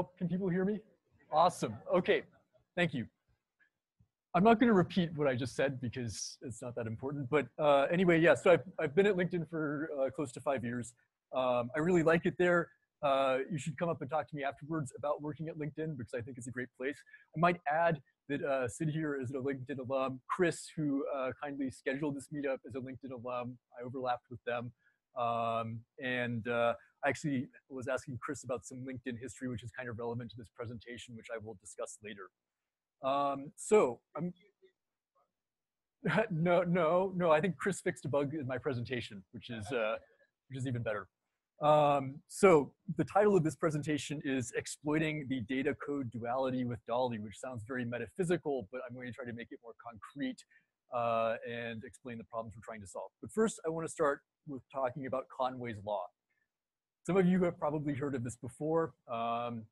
Oh, can people hear me? Awesome. Okay, thank you. I'm not going to repeat what I just said because it's not that important. But uh, anyway, yeah, so I've, I've been at LinkedIn for uh, close to five years. Um, I really like it there. Uh, you should come up and talk to me afterwards about working at LinkedIn because I think it's a great place. I might add that uh, Sid here is a LinkedIn alum. Chris, who uh, kindly scheduled this meetup, is a LinkedIn alum. I overlapped with them. Um, and uh, I actually was asking Chris about some LinkedIn history, which is kind of relevant to this presentation, which I will discuss later. Um, so I'm, no, no, no. I think Chris fixed a bug in my presentation, which is uh, which is even better. Um, so the title of this presentation is exploiting the data code duality with Dali, which sounds very metaphysical, but I'm going to try to make it more concrete uh, and explain the problems we're trying to solve. But first, I want to start with talking about Conway's law. Some of you have probably heard of this before. Um,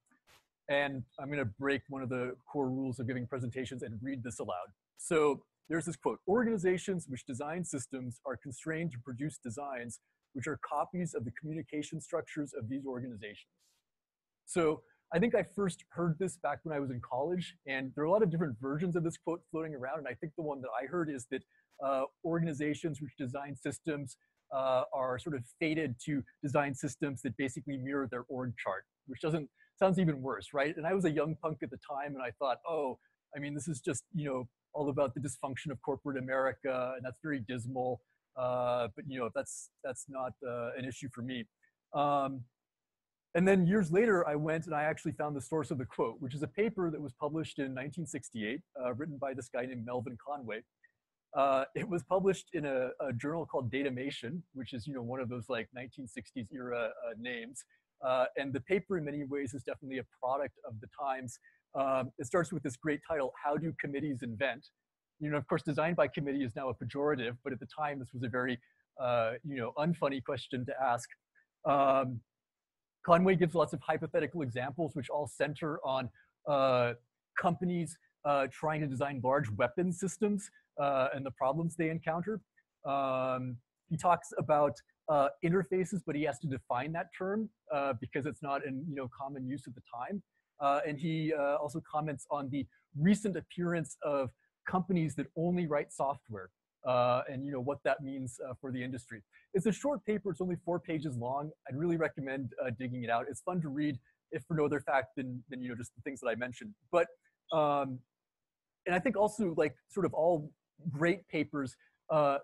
and I'm going to break one of the core rules of giving presentations and read this aloud. So there's this quote, organizations which design systems are constrained to produce designs which are copies of the communication structures of these organizations. So I think I first heard this back when I was in college, and there are a lot of different versions of this quote floating around, and I think the one that I heard is that uh, organizations which design systems uh, are sort of fated to design systems that basically mirror their org chart, which doesn't sounds even worse, right? And I was a young punk at the time, and I thought, oh, I mean, this is just you know all about the dysfunction of corporate America, and that's very dismal. Uh, but you know, that's that's not uh, an issue for me. Um, and then years later, I went and I actually found the source of the quote, which is a paper that was published in 1968, uh, written by this guy named Melvin Conway. Uh, it was published in a, a, journal called Datamation, which is you know one of those like 1960s era uh, names. Uh, and the paper, in many ways, is definitely a product of the times. Um, it starts with this great title, How Do Committees Invent? You know, of course, designed by committee is now a pejorative, but at the time, this was a very, uh, you know, unfunny question to ask. Um, Conway gives lots of hypothetical examples, which all center on uh, companies uh, trying to design large weapon systems uh, and the problems they encounter. Um, he talks about uh, interfaces, but he has to define that term uh, because it's not in you know common use at the time. Uh, and he uh, also comments on the recent appearance of companies that only write software uh, and you know what that means for the industry. It's a short paper; it's only four pages long. I'd really recommend digging it out. It's fun to read, if for no other fact than than you know just the things that I mentioned. But um, and I think also like sort of all great papers,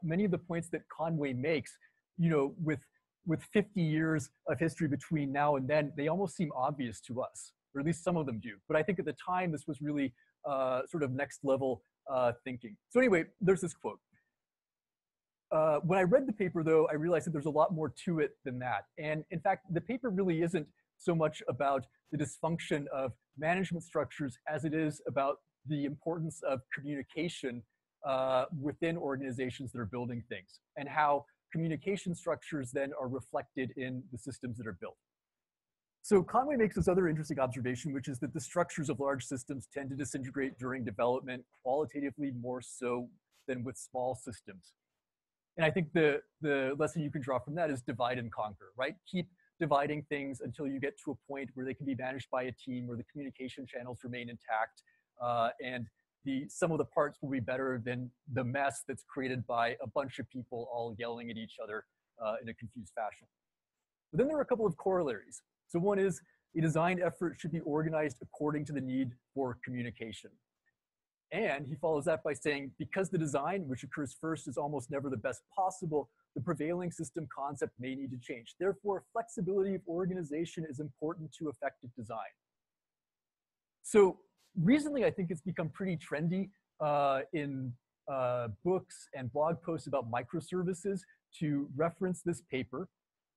many of the points that Conway makes you know, with with 50 years of history between now and then, they almost seem obvious to us, or at least some of them do. But I think at the time, this was really uh, sort of next level uh, thinking. So anyway, there's this quote. Uh, when I read the paper, though, I realized that there's a lot more to it than that. And in fact, the paper really isn't so much about the dysfunction of management structures as it is about the importance of communication uh, within organizations that are building things and how communication structures then are reflected in the systems that are built. So Conway makes this other interesting observation, which is that the structures of large systems tend to disintegrate during development qualitatively more so than with small systems. And I think the, the lesson you can draw from that is divide and conquer, right? Keep dividing things until you get to a point where they can be managed by a team, where the communication channels remain intact, uh, and the some of the parts will be better than the mess that's created by a bunch of people all yelling at each other uh, in a confused fashion. But then there are a couple of corollaries. So one is a design effort should be organized according to the need for communication. And he follows that by saying, because the design, which occurs first, is almost never the best possible, the prevailing system concept may need to change. Therefore, flexibility of organization is important to effective design. So recently, I think it's become pretty trendy uh, in uh, books and blog posts about microservices to reference this paper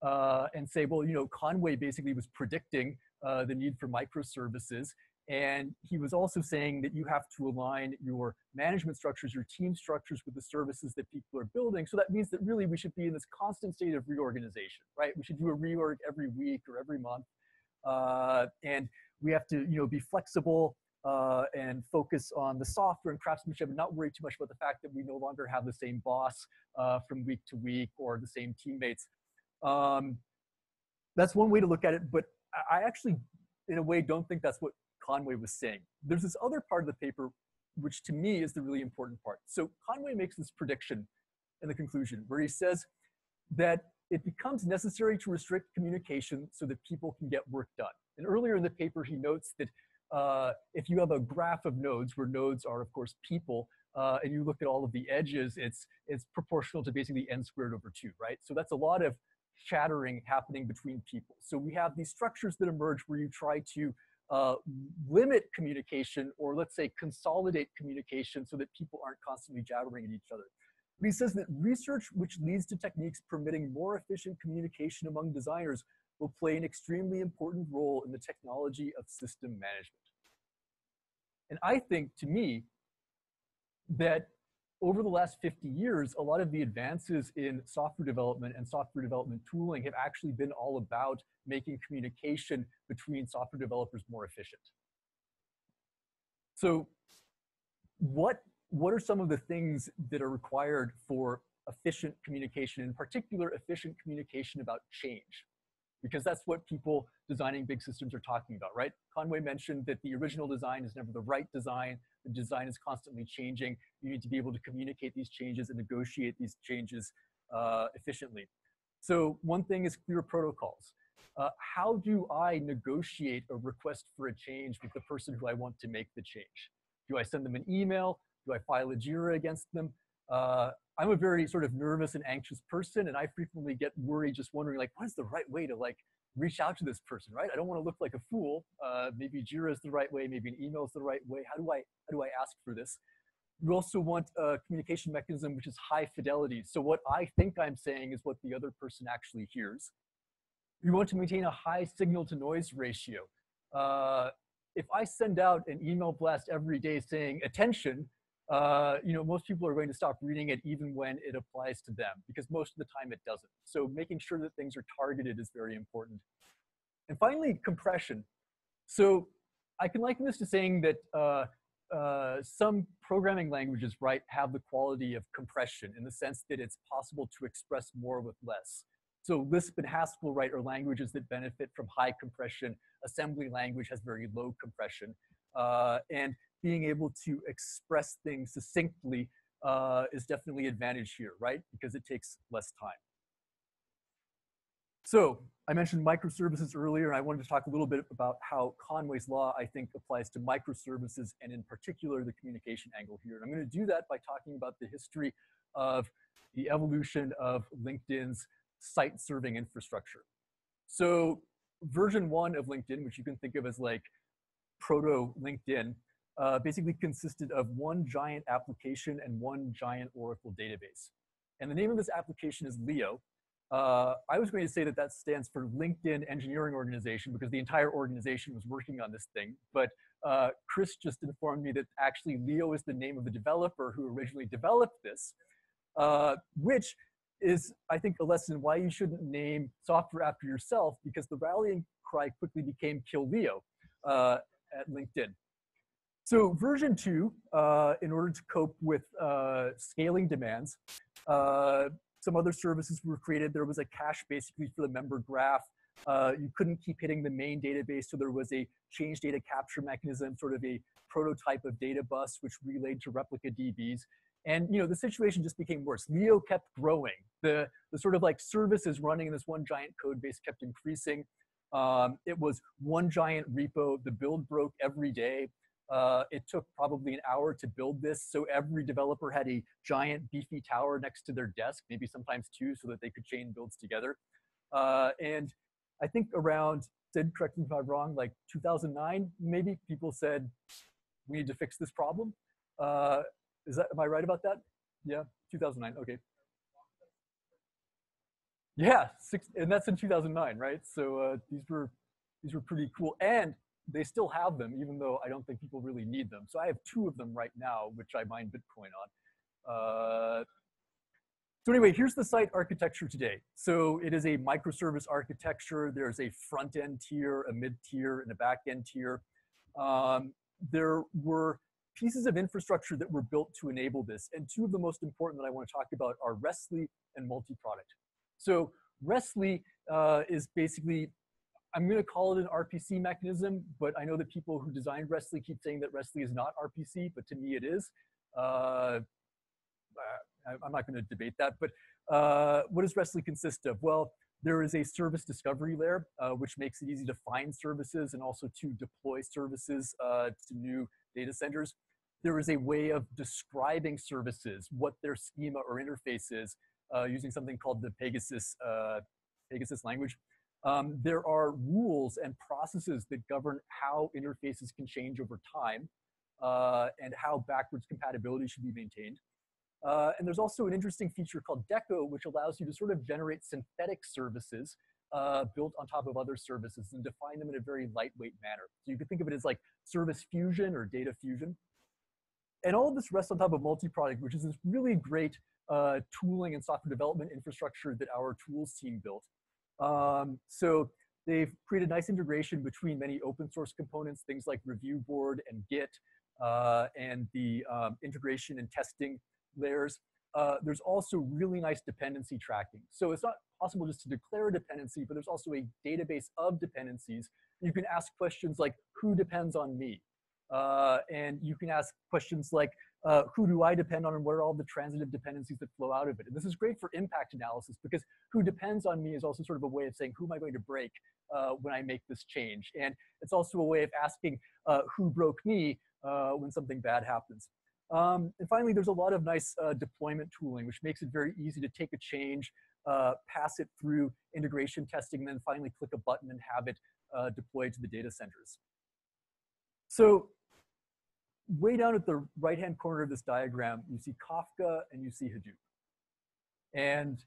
uh, and say, well, you know, Conway basically was predicting uh, the need for microservices. And he was also saying that you have to align your management structures, your team structures with the services that people are building. So that means that really we should be in this constant state of reorganization, right? We should do a reorg every week or every month. Uh, and we have to, you know, be flexible uh, and focus on the software and craftsmanship and not worry too much about the fact that we no longer have the same boss uh, from week to week or the same teammates. Um, that's one way to look at it, but I actually in a way, don't think that's what Conway was saying. There's this other part of the paper, which to me is the really important part. So Conway makes this prediction in the conclusion where he says that it becomes necessary to restrict communication so that people can get work done. And earlier in the paper, he notes that uh, if you have a graph of nodes where nodes are, of course, people, uh, and you look at all of the edges, it's, it's proportional to basically n squared over two, right? So that's a lot of chattering happening between people. So we have these structures that emerge where you try to uh, limit communication or let's say consolidate communication so that people aren't constantly jabbering at each other. But he says that research which leads to techniques permitting more efficient communication among designers will play an extremely important role in the technology of system management. And I think, to me, that over the last 50 years, a lot of the advances in software development and software development tooling have actually been all about making communication between software developers more efficient. So what, what are some of the things that are required for efficient communication, in particular efficient communication about change? Because that's what people designing big systems are talking about, right? Conway mentioned that the original design is never the right design. The design is constantly changing. You need to be able to communicate these changes and negotiate these changes uh, efficiently. So one thing is clear protocols. Uh, how do I negotiate a request for a change with the person who I want to make the change? Do I send them an email? Do I file a JIRA against them? Uh, I'm a very sort of nervous and anxious person, and I frequently get worried just wondering like, what is the right way to like reach out to this person, right? I don't want to look like a fool. Uh, maybe Jira is the right way, maybe an email is the right way. How do I how do I ask for this? We also want a communication mechanism which is high fidelity. So what I think I'm saying is what the other person actually hears. We want to maintain a high signal to noise ratio. Uh, if I send out an email blast every day saying attention, uh, you know, most people are going to stop reading it even when it applies to them because most of the time it doesn't. So making sure that things are targeted is very important. And finally, compression. So I can liken this to saying that uh, uh, some programming languages, right, have the quality of compression in the sense that it's possible to express more with less. So Lisp and Haskell, right, are languages that benefit from high compression. Assembly language has very low compression. Uh, and being able to express things succinctly uh, is definitely advantage here, right? Because it takes less time. So I mentioned microservices earlier, and I wanted to talk a little bit about how Conway's law, I think, applies to microservices, and in particular, the communication angle here. And I'm going to do that by talking about the history of the evolution of LinkedIn's site-serving infrastructure. So version one of LinkedIn, which you can think of as like proto LinkedIn, uh, basically consisted of one giant application and one giant Oracle database. And the name of this application is Leo. Uh, I was going to say that that stands for LinkedIn Engineering Organization because the entire organization was working on this thing. But uh, Chris just informed me that actually Leo is the name of the developer who originally developed this, uh, which is, I think, a lesson why you shouldn't name software after yourself because the rallying cry quickly became kill Leo uh, at LinkedIn. So version two, uh, in order to cope with uh, scaling demands, uh, some other services were created. There was a cache basically for the member graph. Uh, you couldn't keep hitting the main database, so there was a change data capture mechanism, sort of a prototype of Databus, which relayed to replica DBs. And you know the situation just became worse. Leo kept growing. The, the sort of like services running in this one giant code base kept increasing. Um, it was one giant repo. The build broke every day. Uh, it took probably an hour to build this. So every developer had a giant beefy tower next to their desk, maybe sometimes two, so that they could chain builds together. Uh, and I think around, Sid, correct me if I'm wrong, like 2009, maybe people said, we need to fix this problem. Uh, is that, am I right about that? Yeah, 2009, okay. Yeah, six, and that's in 2009, right? So uh, these were these were pretty cool. And they still have them, even though I don't think people really need them. So I have two of them right now, which I mine Bitcoin on. Uh, so anyway, here's the site architecture today. So it is a microservice architecture. There's a front end tier, a mid tier, and a back end tier. Um, there were pieces of infrastructure that were built to enable this. And two of the most important that I want to talk about are Rest.li and multi-product. So Rest.li uh, is basically I'm going to call it an RPC mechanism, but I know that people who designed Rest.li keep saying that Rest.li is not RPC, but to me it is. Uh, I'm not going to debate that, but uh, what does Rest.li consist of? Well, there is a service discovery layer, uh, which makes it easy to find services and also to deploy services uh, to new data centers. There is a way of describing services, what their schema or interface is, uh, using something called the Pegasus, uh, Pegasus language. Um, there are rules and processes that govern how interfaces can change over time uh, and how backwards compatibility should be maintained. Uh, and there's also an interesting feature called Deco, which allows you to sort of generate synthetic services uh, built on top of other services and define them in a very lightweight manner. So you could think of it as like service fusion or data fusion. And all of this rests on top of multi-product, which is this really great uh, tooling and software development infrastructure that our tools team built. Um, so they've created nice integration between many open source components, things like Review Board and Git, uh, and the um, integration and testing layers. Uh, there's also really nice dependency tracking. So it's not possible just to declare a dependency, but there's also a database of dependencies. You can ask questions like, who depends on me? Uh, and you can ask questions like, uh, who do I depend on and what are all the transitive dependencies that flow out of it? And this is great for impact analysis because who depends on me is also sort of a way of saying, who am I going to break uh, when I make this change? And it's also a way of asking uh, who broke me uh, when something bad happens. Um, and finally, there's a lot of nice uh, deployment tooling, which makes it very easy to take a change, uh, pass it through integration testing, and then finally click a button and have it deployed to the data centers. So way down at the right-hand corner of this diagram, you see Kafka and you see Hadoop. And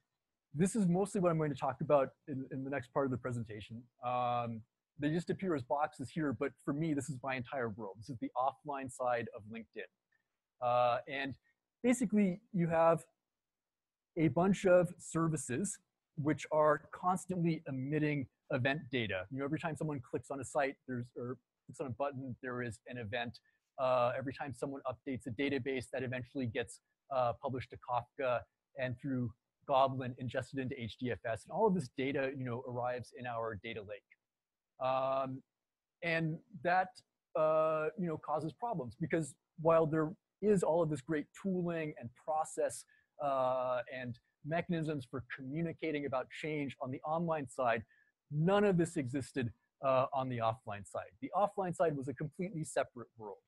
this is mostly what I'm going to talk about in, in the next part of the presentation. Um, they just appear as boxes here, but for me, this is my entire world. This is the offline side of LinkedIn. Uh, and basically, you have a bunch of services which are constantly emitting event data. You know, every time someone clicks on a site, there's or clicks on a button, there is an event. Uh, every time someone updates a database, that eventually gets uh, published to Kafka and through Gobblin ingested into HDFS. And all of this data, you know, arrives in our data lake. Um, and that, uh, you know, causes problems because while there is all of this great tooling and process uh, and mechanisms for communicating about change on the online side, none of this existed uh, on the offline side. The offline side was a completely separate world.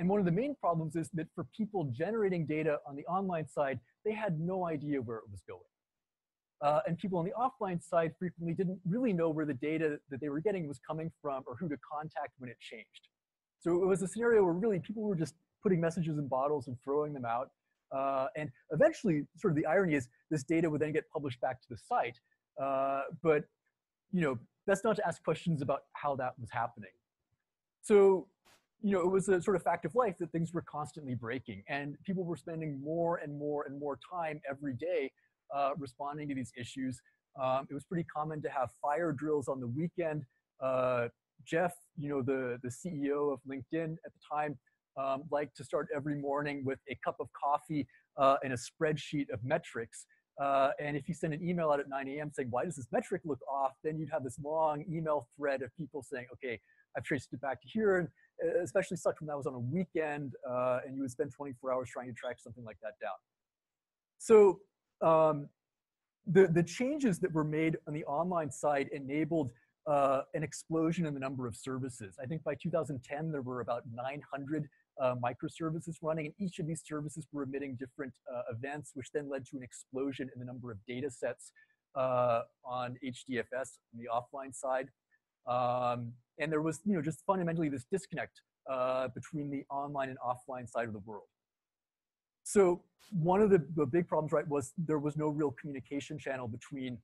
And one of the main problems is that for people generating data on the online side, they had no idea where it was going. Uh, and people on the offline side frequently didn't really know where the data that they were getting was coming from or who to contact when it changed. So it was a scenario where really people were just putting messages in bottles and throwing them out. Uh, and eventually, sort of the irony is this data would then get published back to the site. Uh, but, you know, that's not to ask questions about how that was happening. So, you know, it was a sort of fact of life that things were constantly breaking and people were spending more and more and more time every day uh, responding to these issues. Um, it was pretty common to have fire drills on the weekend. Uh, Jeff, you know, the, the CEO of LinkedIn at the time, um, like to start every morning with a cup of coffee uh, and a spreadsheet of metrics. Uh, and if you send an email out at 9 a.m. saying, why does this metric look off? Then you'd have this long email thread of people saying, okay, I've traced it back to here. And uh, especially such when that was on a weekend uh, and you would spend 24 hours trying to track something like that down. So um, the, the changes that were made on the online side enabled uh, an explosion in the number of services. I think by 2010, there were about 900 uh, microservices running, and each of these services were emitting different uh, events, which then led to an explosion in the number of data sets uh, on HDFS on the offline side. Um, and there was, you know, just fundamentally this disconnect uh, between the online and offline side of the world. So one of the, the big problems, right, was there was no real communication channel between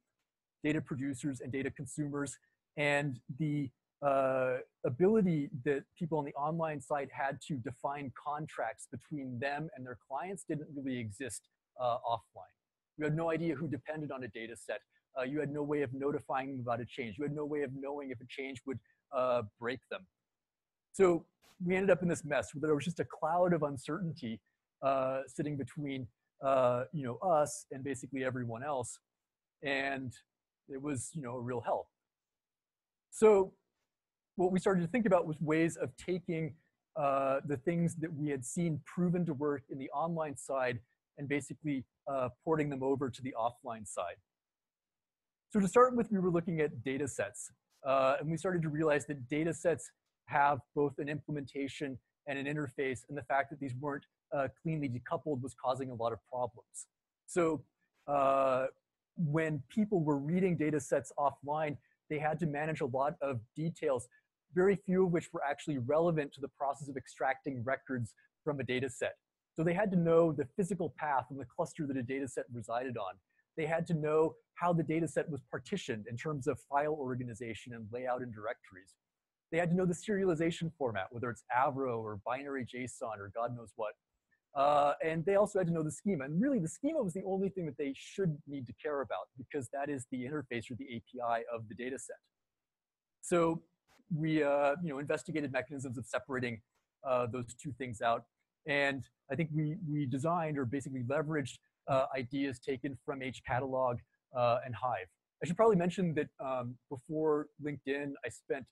data producers and data consumers, and the uh, ability that people on the online side had to define contracts between them and their clients didn't really exist uh, offline. You had no idea who depended on a data set. Uh, you had no way of notifying them about a change. You had no way of knowing if a change would uh, break them. So we ended up in this mess where there was just a cloud of uncertainty uh, sitting between uh, you know us and basically everyone else, and it was you know a real help. So what we started to think about was ways of taking uh, the things that we had seen proven to work in the online side and basically uh, porting them over to the offline side. So to start with, we were looking at data sets. Uh, and we started to realize that data sets have both an implementation and an interface, and the fact that these weren't uh, cleanly decoupled was causing a lot of problems. So uh, when people were reading data sets offline, they had to manage a lot of details, very few of which were actually relevant to the process of extracting records from a data set. So they had to know the physical path and the cluster that a data set resided on. They had to know how the data set was partitioned in terms of file organization and layout and directories. They had to know the serialization format, whether it's Avro or binary JSON or God knows what. Uh, and they also had to know the schema. And really, the schema was the only thing that they should need to care about because that is the interface or the API of the data set. So we uh, you know, investigated mechanisms of separating uh, those two things out. And I think we, we designed or basically leveraged ideas taken from HCatalog uh, and Hive. I should probably mention that um, before LinkedIn, I spent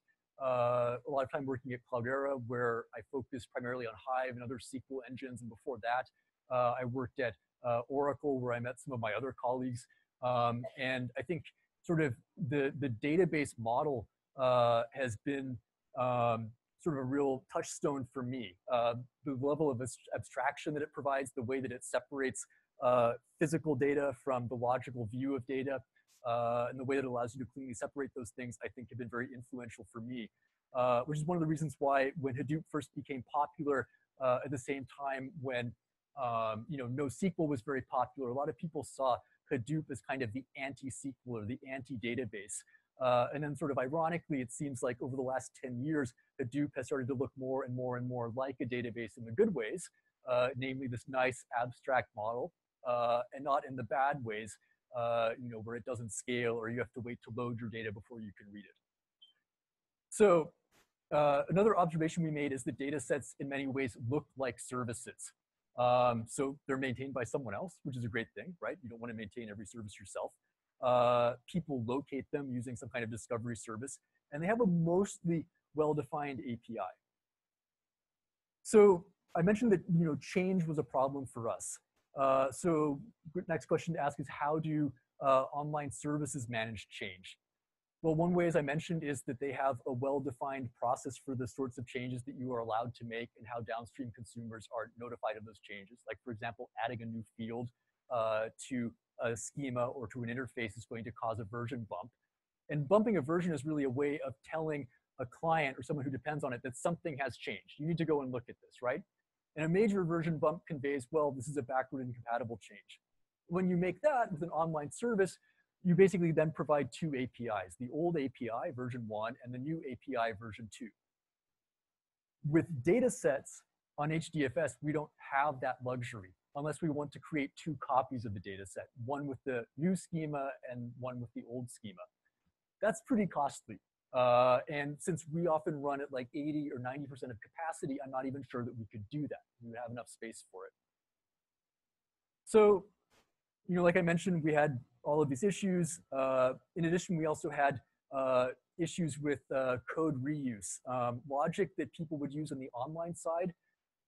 uh, a lot of time working at Cloudera, where I focused primarily on Hive and other SQL engines. And before that, uh, I worked at uh, Oracle, where I met some of my other colleagues. Um, and I think sort of the, the database model uh, has been um, sort of a real touchstone for me. Uh, the level of abstraction that it provides, the way that it separates uh, physical data from the logical view of data, uh, and the way that allows you to cleanly separate those things, I think have been very influential for me, uh, which is one of the reasons why when Hadoop first became popular uh, at the same time when um, you know, NoSQL was very popular, a lot of people saw Hadoop as kind of the anti-SQL or the anti-database. Uh, and then sort of ironically, it seems like over the last 10 years, Hadoop has started to look more and more and more like a database in the good ways, uh, namely this nice abstract model, uh, and not in the bad ways, uh, you know, where it doesn't scale or you have to wait to load your data before you can read it. So uh, another observation we made is that data sets in many ways look like services. Um, so they're maintained by someone else, which is a great thing, right? You don't want to maintain every service yourself. Uh, people locate them using some kind of discovery service, and they have a mostly well-defined API. So I mentioned that you know change was a problem for us. Uh, so next question to ask is how do uh, online services manage change? Well, one way, as I mentioned, is that they have a well-defined process for the sorts of changes that you are allowed to make and how downstream consumers are notified of those changes. Like, for example, adding a new field uh, to a schema or to an interface is going to cause a version bump. And bumping a version is really a way of telling a client or someone who depends on it that something has changed. You need to go and look at this, right? And a major version bump conveys, well, this is a backward incompatible change. When you make that with an online service, you basically then provide two APIs, the old API version one and the new API version two. With data sets on HDFS, we don't have that luxury unless we want to create two copies of the data set, one with the new schema and one with the old schema. That's pretty costly. Uh, and since we often run at like 80 or 90% of capacity, I'm not even sure that we could do that. We would have enough space for it. So, you know, like I mentioned, we had all of these issues. Uh, in addition, we also had uh, issues with uh, code reuse. Um, logic that people would use on the online side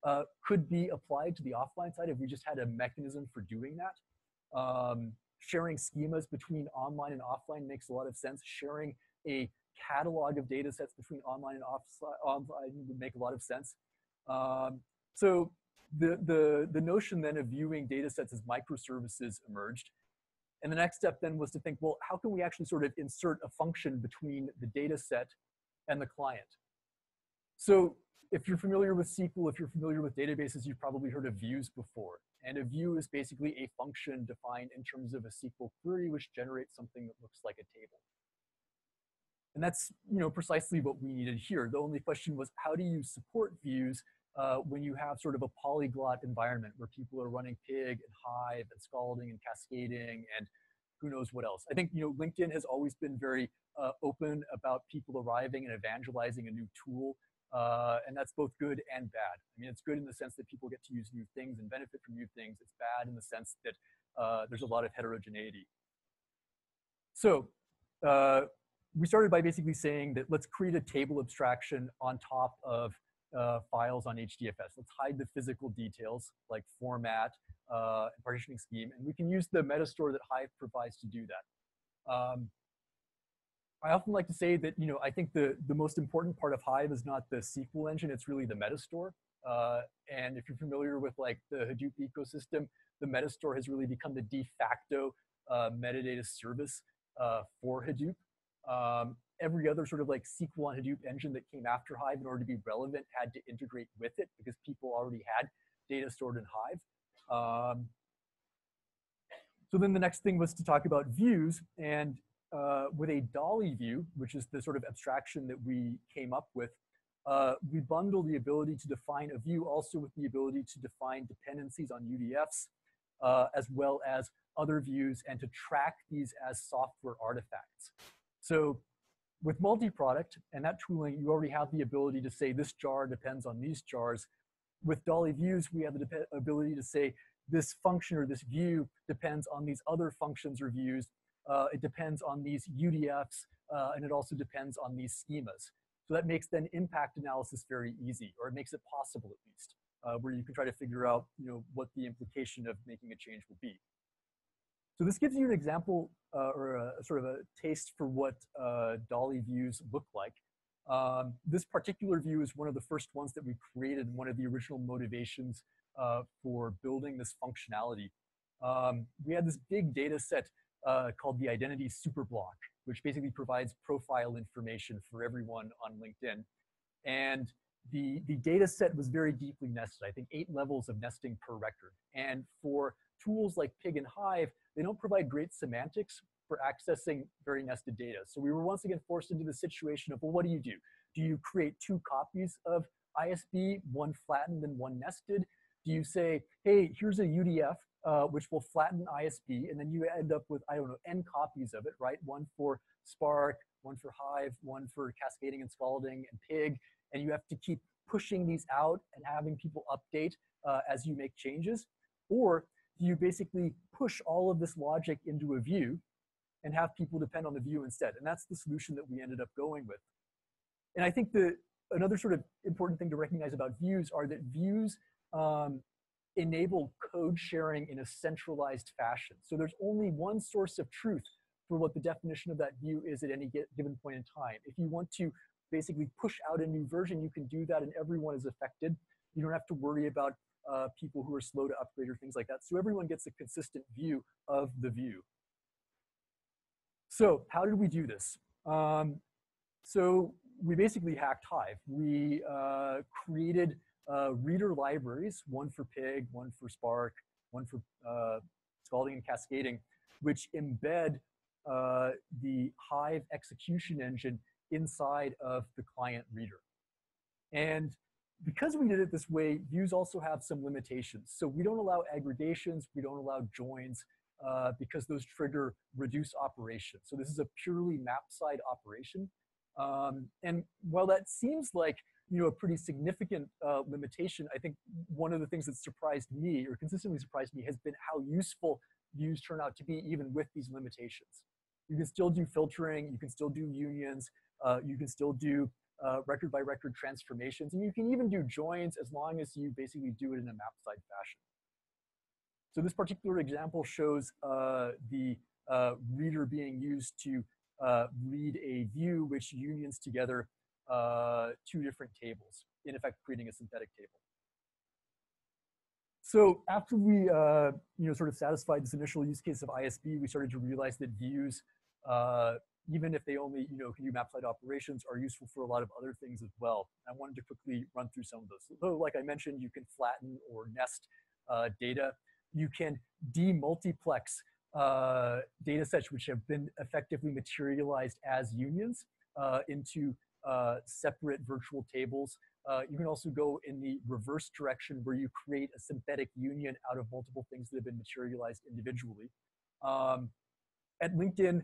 uh, could be applied to the offline side if we just had a mechanism for doing that. Um, sharing schemas between online and offline makes a lot of sense. Sharing a catalog of data sets between online and offline would make a lot of sense. Um, so the, the, the notion then of viewing data sets as microservices emerged. And the next step then was to think, well, how can we actually sort of insert a function between the data set and the client? So if you're familiar with SQL, if you're familiar with databases, you've probably heard of views before. And a view is basically a function defined in terms of a SQL query, which generates something that looks like a table. And that's you know, precisely what we needed here. The only question was, how do you support views uh, when you have sort of a polyglot environment where people are running Pig and Hive and scalding and cascading and who knows what else. I think you know LinkedIn has always been very uh, open about people arriving and evangelizing a new tool, uh, and that's both good and bad. I mean, it's good in the sense that people get to use new things and benefit from new things. It's bad in the sense that uh, there's a lot of heterogeneity. So uh, we started by basically saying that let's create a table abstraction on top of uh, files on HDFS. Let's hide the physical details like format uh, and partitioning scheme, and we can use the metastore that Hive provides to do that. Um, I often like to say that, you know, I think the, the most important part of Hive is not the SQL engine, it's really the metastore. Uh, and if you're familiar with like the Hadoop ecosystem, the metastore has really become the de facto uh, metadata service uh, for Hadoop. Um, every other sort of like SQL on Hadoop engine that came after Hive in order to be relevant had to integrate with it because people already had data stored in Hive. Um, so then the next thing was to talk about views and uh, with a Dali view, which is the sort of abstraction that we came up with, uh, we bundle the ability to define a view also with the ability to define dependencies on UDFs, uh, as well as other views and to track these as software artifacts. So with multi-product and that tooling, you already have the ability to say this jar depends on these jars. With Dali views, we have the ability to say this function or this view depends on these other functions or views. Uh, it depends on these UDFs, uh, and it also depends on these schemas. So that makes then impact analysis very easy, or it makes it possible at least, uh, where you can try to figure out you know, what the implication of making a change will be. So this gives you an example uh, or a, sort of a taste for what uh, Dali views look like. Um, this particular view is one of the first ones that we created, and one of the original motivations uh, for building this functionality. Um, we had this big data set uh, called the Identity Superblock, which basically provides profile information for everyone on LinkedIn. And the, the data set was very deeply nested, I think eight levels of nesting per record. And for tools like Pig and Hive, they don't provide great semantics for accessing very nested data. So we were once again forced into the situation of, well, what do you do? Do you create two copies of ISB, one flattened and one nested? Do you say, hey, here's a UDF, uh, which will flatten ISB, and then you end up with, I don't know, n copies of it, right? One for Spark, one for Hive, one for Cascading and Scalding and Pig, and you have to keep pushing these out and having people update uh, as you make changes? Or you basically push all of this logic into a view and have people depend on the view instead? And that's the solution that we ended up going with. And I think the another sort of important thing to recognize about views are that views um, enable code sharing in a centralized fashion. So there's only one source of truth for what the definition of that view is at any given point in time. If you want to basically push out a new version, you can do that and everyone is affected. You don't have to worry about uh, people who are slow to upgrade or things like that. So everyone gets a consistent view of the view. So how did we do this? Um, so we basically hacked Hive. We uh, created uh, reader libraries, one for Pig, one for Spark, one for uh, Scalding and Cascading, which embed uh, the Hive execution engine inside of the client reader. And because we did it this way, views also have some limitations. So we don't allow aggregations, we don't allow joins, uh, because those trigger reduce operation. So this is a purely map side operation. Um, and while that seems like you know, a pretty significant uh, limitation. I think one of the things that surprised me or consistently surprised me has been how useful views turn out to be even with these limitations. You can still do filtering, you can still do unions, uh, you can still do uh, record by record transformations, and you can even do joins as long as you basically do it in a map side fashion. So this particular example shows uh, the uh, reader being used to uh, read a view which unions together uh, two different tables, in effect creating a synthetic table. So after we, you know, sort of satisfied this initial use case of ISB, we started to realize that views, even if they only, you know, can do map-side operations, are useful for a lot of other things as well. I wanted to quickly run through some of those. So, like I mentioned, you can flatten or nest uh, data. You can demultiplex uh, data sets which have been effectively materialized as unions uh, into uh, separate virtual tables. Uh, you can also go in the reverse direction where you create a synthetic union out of multiple things that have been materialized individually. Um, at LinkedIn,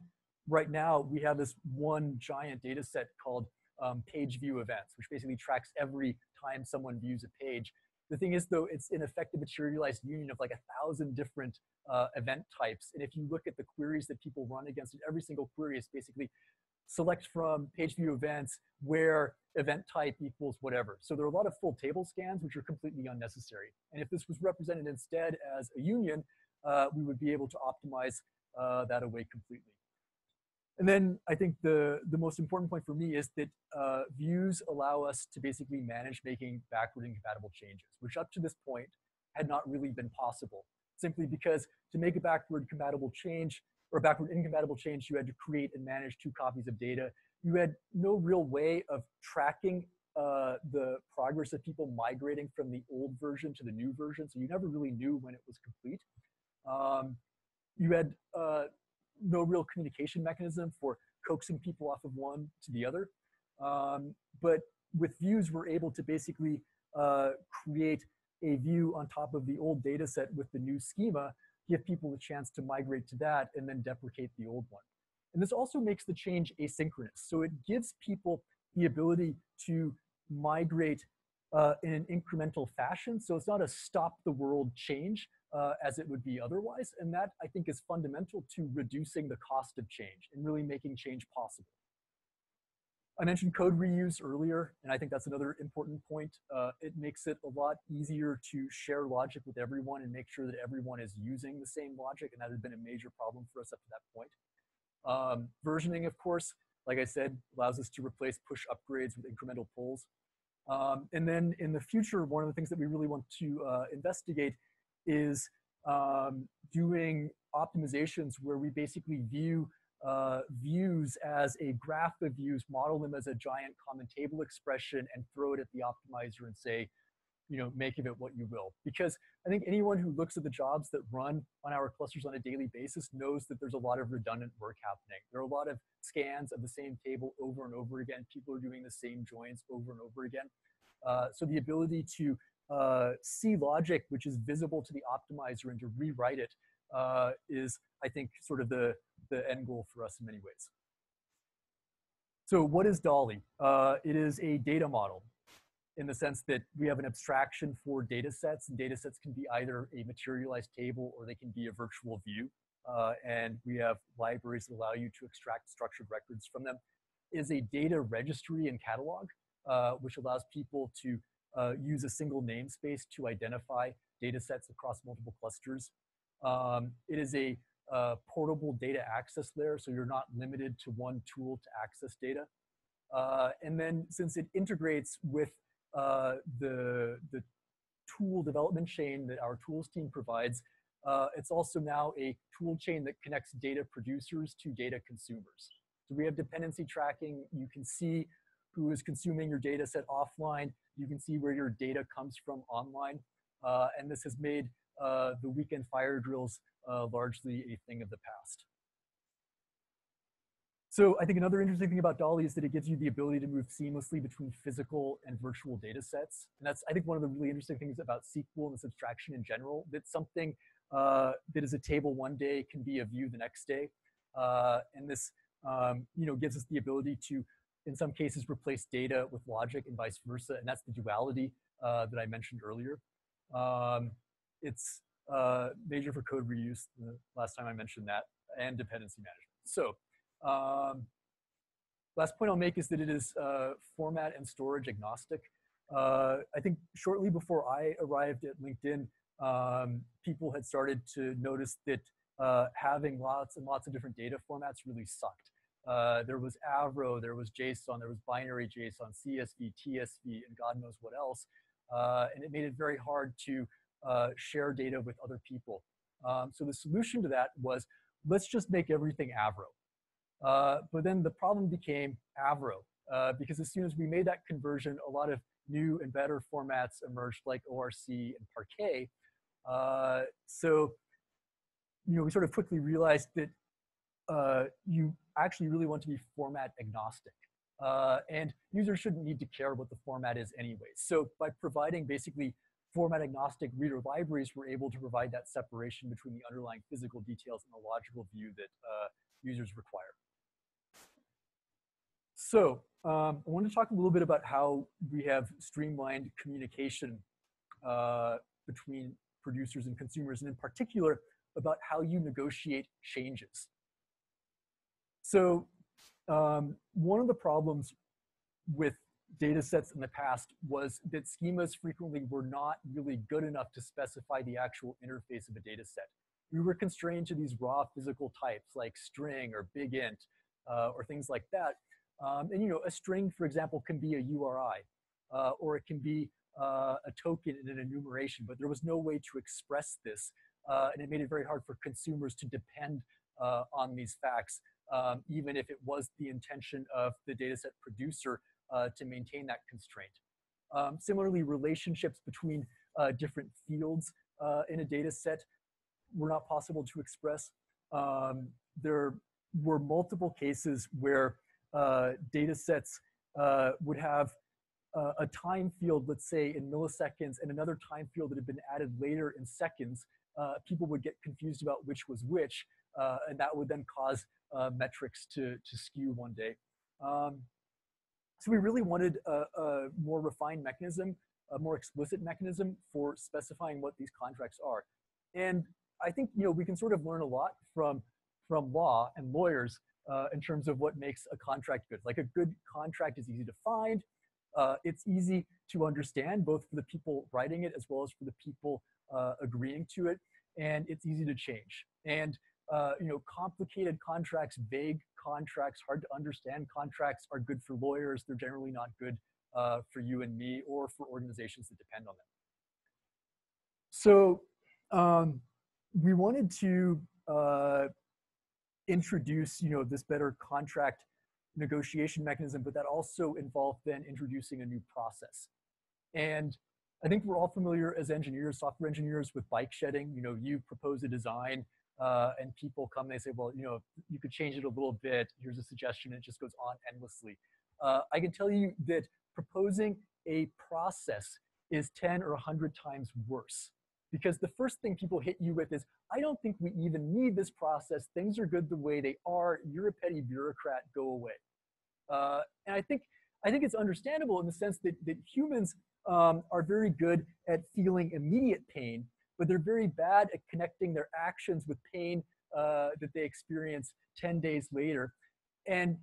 right now, we have this one giant data set called um, page view events, which basically tracks every time someone views a page. The thing is, though, it's an effective materialized union of like a thousand different uh, event types. And if you look at the queries that people run against it, every single query is basically select from page view events where event type equals whatever. So there are a lot of full table scans, which are completely unnecessary. And if this was represented instead as a union, uh, we would be able to optimize uh, that away completely. And then I think the, the most important point for me is that uh, views allow us to basically manage making backward incompatible changes, which up to this point had not really been possible. Simply because to make a backward compatible change or a backward incompatible change, you had to create and manage two copies of data. You had no real way of tracking uh, the progress of people migrating from the old version to the new version, so you never really knew when it was complete. Um, you had uh, no real communication mechanism for coaxing people off of one to the other. Um, but with views, we're able to basically uh, create a view on top of the old data set with the new schema, give people a chance to migrate to that, and then deprecate the old one. And this also makes the change asynchronous. So it gives people the ability to migrate uh, in an incremental fashion. So it's not a stop the world change, uh, as it would be otherwise. And that I think is fundamental to reducing the cost of change and really making change possible. I mentioned code reuse earlier, and I think that's another important point. Uh, it makes it a lot easier to share logic with everyone and make sure that everyone is using the same logic, and that has been a major problem for us up to that point. Um, versioning, of course, like I said, allows us to replace push upgrades with incremental pulls. Um, and then in the future, one of the things that we really want to uh, investigate is um, doing optimizations where we basically view uh, views as a graph of views, model them as a giant common table expression, and throw it at the optimizer and say, you know, make of it what you will. Because I think anyone who looks at the jobs that run on our clusters on a daily basis knows that there's a lot of redundant work happening. There are a lot of scans of the same table over and over again. People are doing the same joins over and over again. Uh, so the ability to uh, see logic, which is visible to the optimizer, and to rewrite it uh, is, I think, sort of the, the end goal for us in many ways. So what is Dali? Uh, it is a data model in the sense that we have an abstraction for data sets, and data sets can be either a materialized table or they can be a virtual view. Uh, and we have libraries that allow you to extract structured records from them. is a data registry and catalog, uh, which allows people to uh, use a single namespace to identify data sets across multiple clusters. Um, it is a uh, portable data access layer, so you're not limited to one tool to access data. Uh, and then since it integrates with uh, the, the tool development chain that our tools team provides, uh, it's also now a tool chain that connects data producers to data consumers. So we have dependency tracking. You can see who is consuming your data set offline. You can see where your data comes from online. Uh, and this has made uh, the weekend fire drills uh, largely a thing of the past. So I think another interesting thing about Dali is that it gives you the ability to move seamlessly between physical and virtual data sets. And that's, I think, one of the really interesting things about SQL and this abstraction in general, that something uh, that is a table one day can be a view the next day. Uh, and this, um, you know, gives us the ability to in some cases replace data with logic and vice versa. And that's the duality uh, that I mentioned earlier. Um, it's uh, major for code reuse, the last time I mentioned that, and dependency management. So um, last point I'll make is that it is uh, format and storage agnostic. Uh, I think shortly before I arrived at LinkedIn, um, people had started to notice that uh, having lots and lots of different data formats really sucked. Uh, there was Avro, there was JSON, there was binary JSON, CSV, TSV, and God knows what else. Uh, and it made it very hard to uh, share data with other people. Um, so the solution to that was, let's just make everything Avro. Uh, but then the problem became Avro, uh, because as soon as we made that conversion, a lot of new and better formats emerged like ORC and Parquet. Uh, so, you know, we sort of quickly realized that uh, you actually really want to be format agnostic. Uh, and users shouldn't need to care what the format is anyway. So by providing basically format agnostic reader libraries, we're able to provide that separation between the underlying physical details and the logical view that users require. So um, I want to talk a little bit about how we have streamlined communication uh, between producers and consumers, and in particular, about how you negotiate changes. So um, one of the problems with data sets in the past was that schemas frequently were not really good enough to specify the actual interface of a data set. We were constrained to these raw physical types like string or big int uh, or things like that. Um, and you know, a string, for example, can be a URI uh, or it can be uh, a token in an enumeration, but there was no way to express this. Uh, and it made it very hard for consumers to depend uh, on these facts, um, even if it was the intention of the dataset producer uh, to maintain that constraint. Um, similarly, relationships between uh, different fields in a data set were not possible to express. Um, there were multiple cases where uh, data sets uh, would have uh, a time field, let's say in milliseconds, and another time field that had been added later in seconds. people would get confused about which was which, and that would then cause metrics to, to skew one day. Um, so we really wanted a, a more refined mechanism, a more explicit mechanism for specifying what these contracts are. And I think you know we can sort of learn a lot from from law and lawyers uh, in terms of what makes a contract good. Like a good contract is easy to find. Uh, it's easy to understand both for the people writing it as well as for the people uh, agreeing to it, and it's easy to change. And uh, you know, complicated contracts, vague contracts, hard to understand contracts are good for lawyers. They're generally not good uh, for you and me or for organizations that depend on them. So um, we wanted to uh, introduce, you know, this better contract negotiation mechanism, but that also involved then introducing a new process. And I think we're all familiar as engineers, software engineers with bike shedding. You know, you propose a design, uh, and people come, they say, well, you know, you could change it a little bit. Here's a suggestion. It just goes on endlessly. Uh, I can tell you that proposing a process is 10 or 100 times worse. Because the first thing people hit you with is, I don't think we even need this process. Things are good the way they are. You're a petty bureaucrat. Go away. Uh, and I think I think it's understandable in the sense that, that humans um, are very good at feeling immediate pain but they're very bad at connecting their actions with pain uh, that they experience 10 days later. And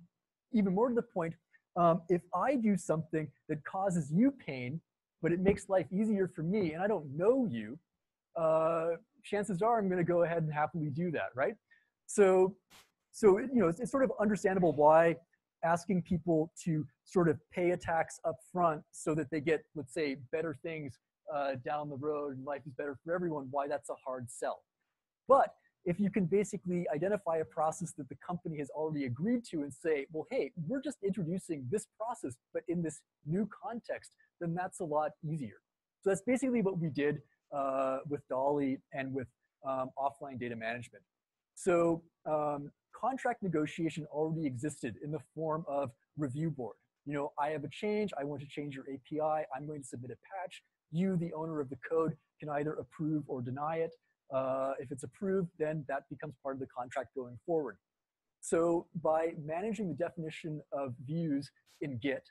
even more to the point, um, if I do something that causes you pain, but it makes life easier for me, and I don't know you, uh, chances are I'm going to go ahead and happily do that, right? So, so you know, it's, it's sort of understandable why asking people to sort of pay a tax up front so that they get, let's say, better things uh, down the road and life is better for everyone, why that's a hard sell. But if you can basically identify a process that the company has already agreed to and say, well, hey, we're just introducing this process, but in this new context, then that's a lot easier. So that's basically what we did uh, with Dali and with um, offline data management. So um, contract negotiation already existed in the form of review board. You know, I have a change, I want to change your API, I'm going to submit a patch, you, the owner of the code, can either approve or deny it. Uh, if it's approved, then that becomes part of the contract going forward. So by managing the definition of views in Git,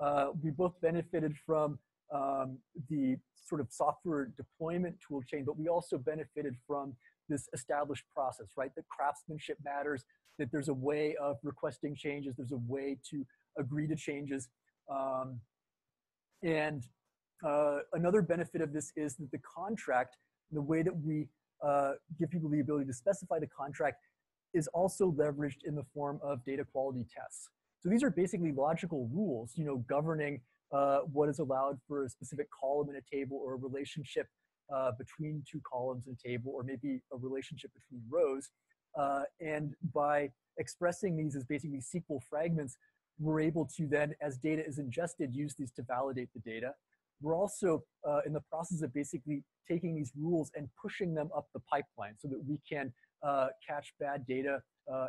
uh, we both benefited from um, the sort of software deployment tool chain, but we also benefited from this established process, right? That craftsmanship matters, that there's a way of requesting changes, there's a way to agree to changes. Um, and uh, another benefit of this is that the contract, the way that we uh, give people the ability to specify the contract is also leveraged in the form of data quality tests. So these are basically logical rules, you know, governing uh, what is allowed for a specific column in a table or a relationship uh, between two columns in a table or maybe a relationship between rows. Uh, and by expressing these as basically SQL fragments, we're able to then, as data is ingested, use these to validate the data. We're also uh, in the process of basically taking these rules and pushing them up the pipeline so that we can uh, catch bad data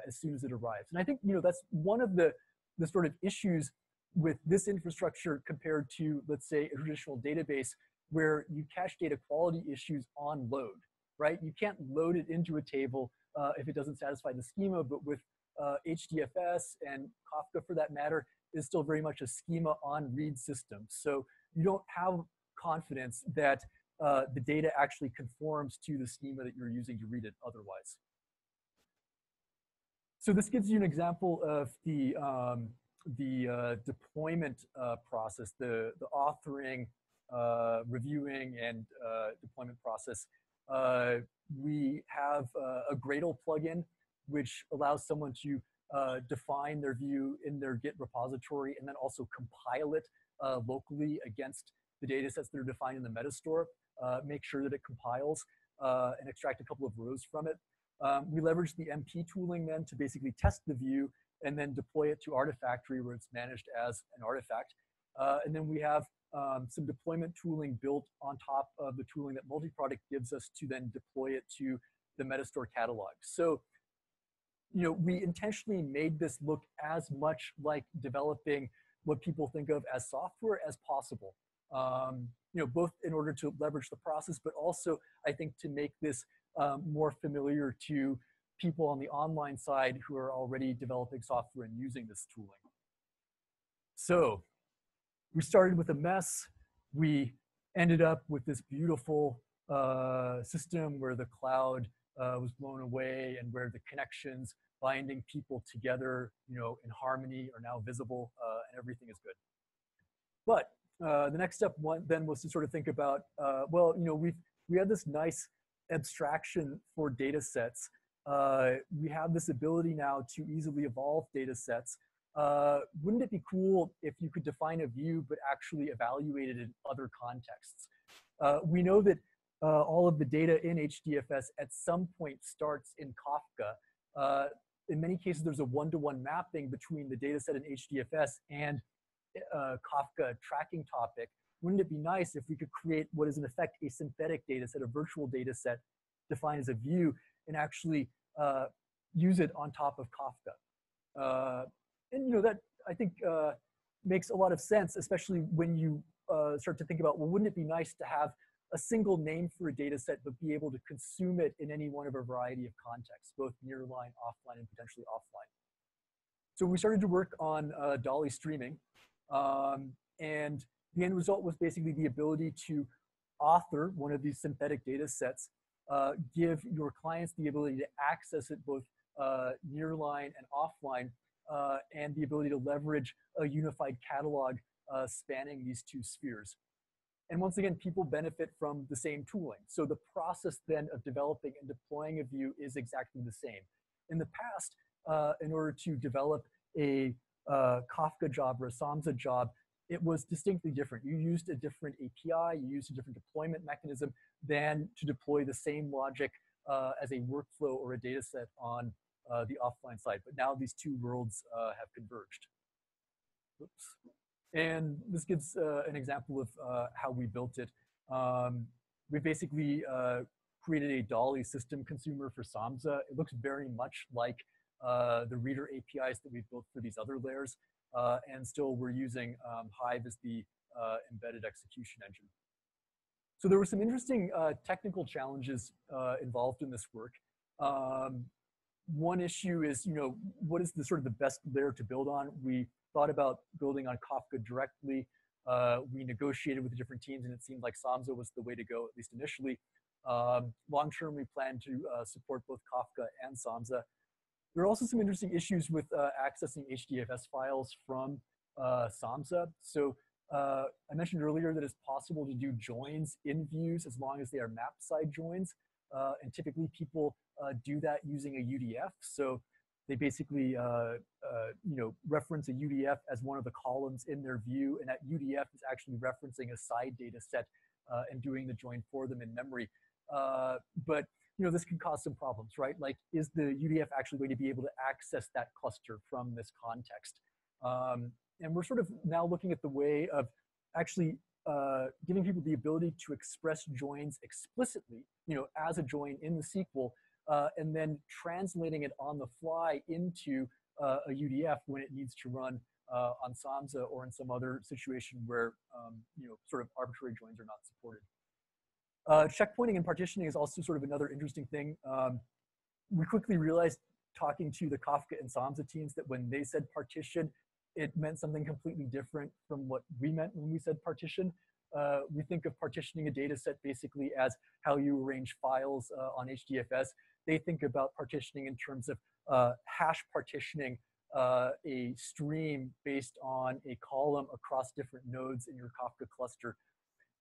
as soon as it arrives. And I think you know that's one of the the sort of issues with this infrastructure compared to let's say a traditional database where you catch data quality issues on load, right? You can't load it into a table uh, if it doesn't satisfy the schema, but with uh, HDFS and Kafka for that matter is still very much a schema on read system. So you don't have confidence that uh, the data actually conforms to the schema that you're using to read it otherwise. So this gives you an example of the, um, the uh, deployment uh, process, the, the authoring, uh, reviewing, and uh, deployment process. Uh, we have a Gradle plugin, which allows someone to define their view in their Git repository and then also compile it locally against the data sets that are defined in the Metastore, make sure that it compiles, and extract a couple of rows from it. Um, we leverage the MP tooling then to basically test the view and then deploy it to Artifactory where it's managed as an artifact. Uh, and then we have um, some deployment tooling built on top of the tooling that multi-product gives us to then deploy it to the Metastore catalog. So, you know, we intentionally made this look as much like developing what people think of as software as possible. Um, you know, both in order to leverage the process, but also I think to make this um, more familiar to people on the online side who are already developing software and using this tooling. So we started with a mess. We ended up with this beautiful uh, system where the cloud uh, was blown away and where the connections binding people together, you know, in harmony are now visible uh, and everything is good. But uh, the next step one then was to sort of think about, uh, well, you know, we've, we had this nice abstraction for data sets. Uh, we have this ability now to easily evolve data sets. Uh, wouldn't it be cool if you could define a view but actually evaluate it in other contexts? Uh, we know that uh, all of the data in HDFS at some point starts in Kafka. Uh, in many cases, there's a one-to-one -one mapping between the data set in HDFS and Kafka tracking topic wouldn't it be nice if we could create what is in effect a synthetic data set, a virtual data set defined as a view, and actually uh, use it on top of Kafka? Uh, and you know that I think uh, makes a lot of sense, especially when you uh, start to think about, well, wouldn't it be nice to have a single name for a data set, but be able to consume it in any one of a variety of contexts, both nearline, offline, and potentially offline. So we started to work on uh, Dali streaming. Um, and the end result was basically the ability to author one of these synthetic data sets, uh, give your clients the ability to access it both uh, nearline and offline, uh, and the ability to leverage a unified catalog uh, spanning these two spheres. And once again, people benefit from the same tooling. So the process then of developing and deploying a view is exactly the same. In the past, uh, in order to develop a uh, Kafka job or a Samza job, it was distinctly different. You used a different API, you used a different deployment mechanism than to deploy the same logic uh, as a workflow or a data set on uh, the offline side. But now these two worlds uh, have converged. Oops. And this gives uh, an example of uh, how we built it. Um, we basically uh, created a Dali system consumer for Samza. It looks very much like the reader APIs that we've built for these other layers. Uh, and still we're using um, Hive as the uh, embedded execution engine. So there were some interesting uh, technical challenges involved in this work. Um, one issue is, you know, what is the sort of the best layer to build on? We thought about building on Kafka directly. Uh, we negotiated with the different teams and it seemed like Samza was the way to go, at least initially. Um, long term, we plan to uh, support both Kafka and Samza. There are also some interesting issues with uh, accessing HDFS files from uh, Samza. So uh, I mentioned earlier that it's possible to do joins in views as long as they are map side joins. Uh, and typically people uh, do that using a UDF. So they basically, uh, uh, you know, reference a UDF as one of the columns in their view, and that UDF is actually referencing a side data set and doing the join for them in memory. but you know, this can cause some problems, right? Like, is the UDF actually going to be able to access that cluster from this context? Um, and we're sort of now looking at the way of actually uh, giving people the ability to express joins explicitly, you know, as a join in the SQL, uh, and then translating it on the fly into uh, a UDF when it needs to run uh, on Samza or in some other situation where, um, you know, sort of arbitrary joins are not supported. Uh, checkpointing and partitioning is also sort of another interesting thing. Um, we quickly realized talking to the Kafka and Samza teams that when they said partition, it meant something completely different from what we meant when we said partition. Uh, we think of partitioning a data set basically as how you arrange files uh, on HDFS. they think about partitioning in terms of uh, hash partitioning uh, a stream based on a column across different nodes in your Kafka cluster.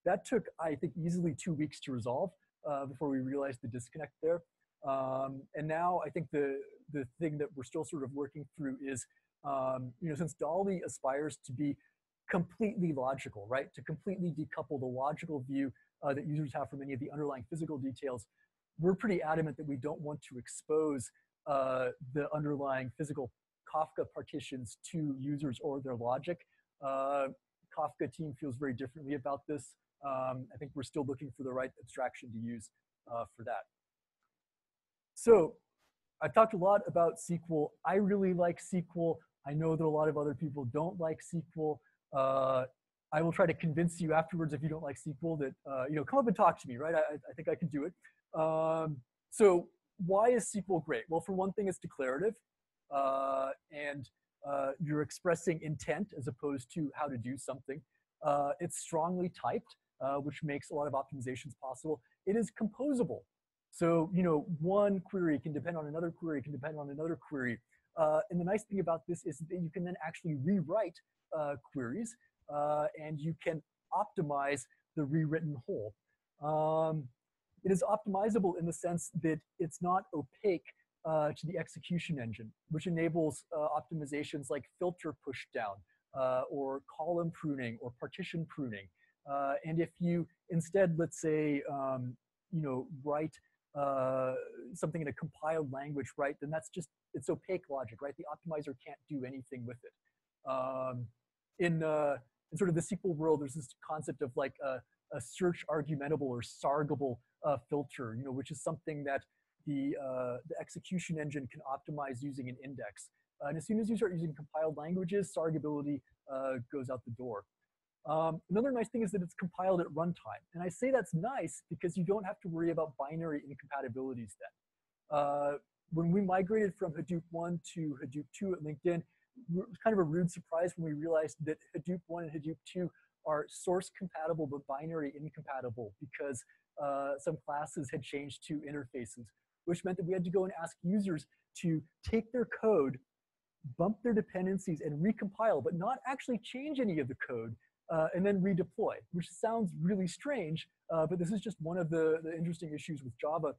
That took, I think, easily two weeks to resolve uh, before we realized the disconnect there. Um, and now I think the, the thing that we're still sort of working through is, um, you know, since Dali aspires to be completely logical, right? To completely decouple the logical view uh, that users have from any of the underlying physical details, we're pretty adamant that we don't want to expose uh, the underlying physical Kafka partitions to users or their logic. Uh, Kafka team feels very differently about this. Um, I think we're still looking for the right abstraction to use uh, for that. So I've talked a lot about SQL. I really like SQL. I know that a lot of other people don't like SQL. Uh, I will try to convince you afterwards if you don't like SQL that, uh, you know, come up and talk to me, right? I, I think I can do it. Um, so why is SQL great? Well, for one thing, it's declarative uh, and uh, you're expressing intent as opposed to how to do something. Uh, it's strongly typed, uh, which makes a lot of optimizations possible. It is composable. So, you know, one query can depend on another query, can depend on another query. Uh, and the nice thing about this is that you can then actually rewrite uh, queries and you can optimize the rewritten whole. Um, it is optimizable in the sense that it's not opaque uh, to the execution engine, which enables uh, optimizations like filter pushdown uh, or column pruning or partition pruning. Uh, and if you instead, let's say, um, you know, write uh, something in a compiled language, right, then that's just, it's opaque logic, right? The optimizer can't do anything with it. Um, in, uh, in sort of the SQL world, there's this concept of like a, a search argumentable or sargable filter, you know, which is something that the, uh, the execution engine can optimize using an index. Uh, and as soon as you start using compiled languages, sargability uh, goes out the door. Um, another nice thing is that it's compiled at runtime. And I say that's nice because you don't have to worry about binary incompatibilities then. Uh, when we migrated from Hadoop 1 to Hadoop 2 at LinkedIn, it was kind of a rude surprise when we realized that Hadoop 1 and Hadoop 2 are source compatible but binary incompatible because uh, some classes had changed to interfaces which meant that we had to go and ask users to take their code, bump their dependencies, and recompile, but not actually change any of the code, uh, and then redeploy, which sounds really strange, uh, but this is just one of the, the interesting issues with Java.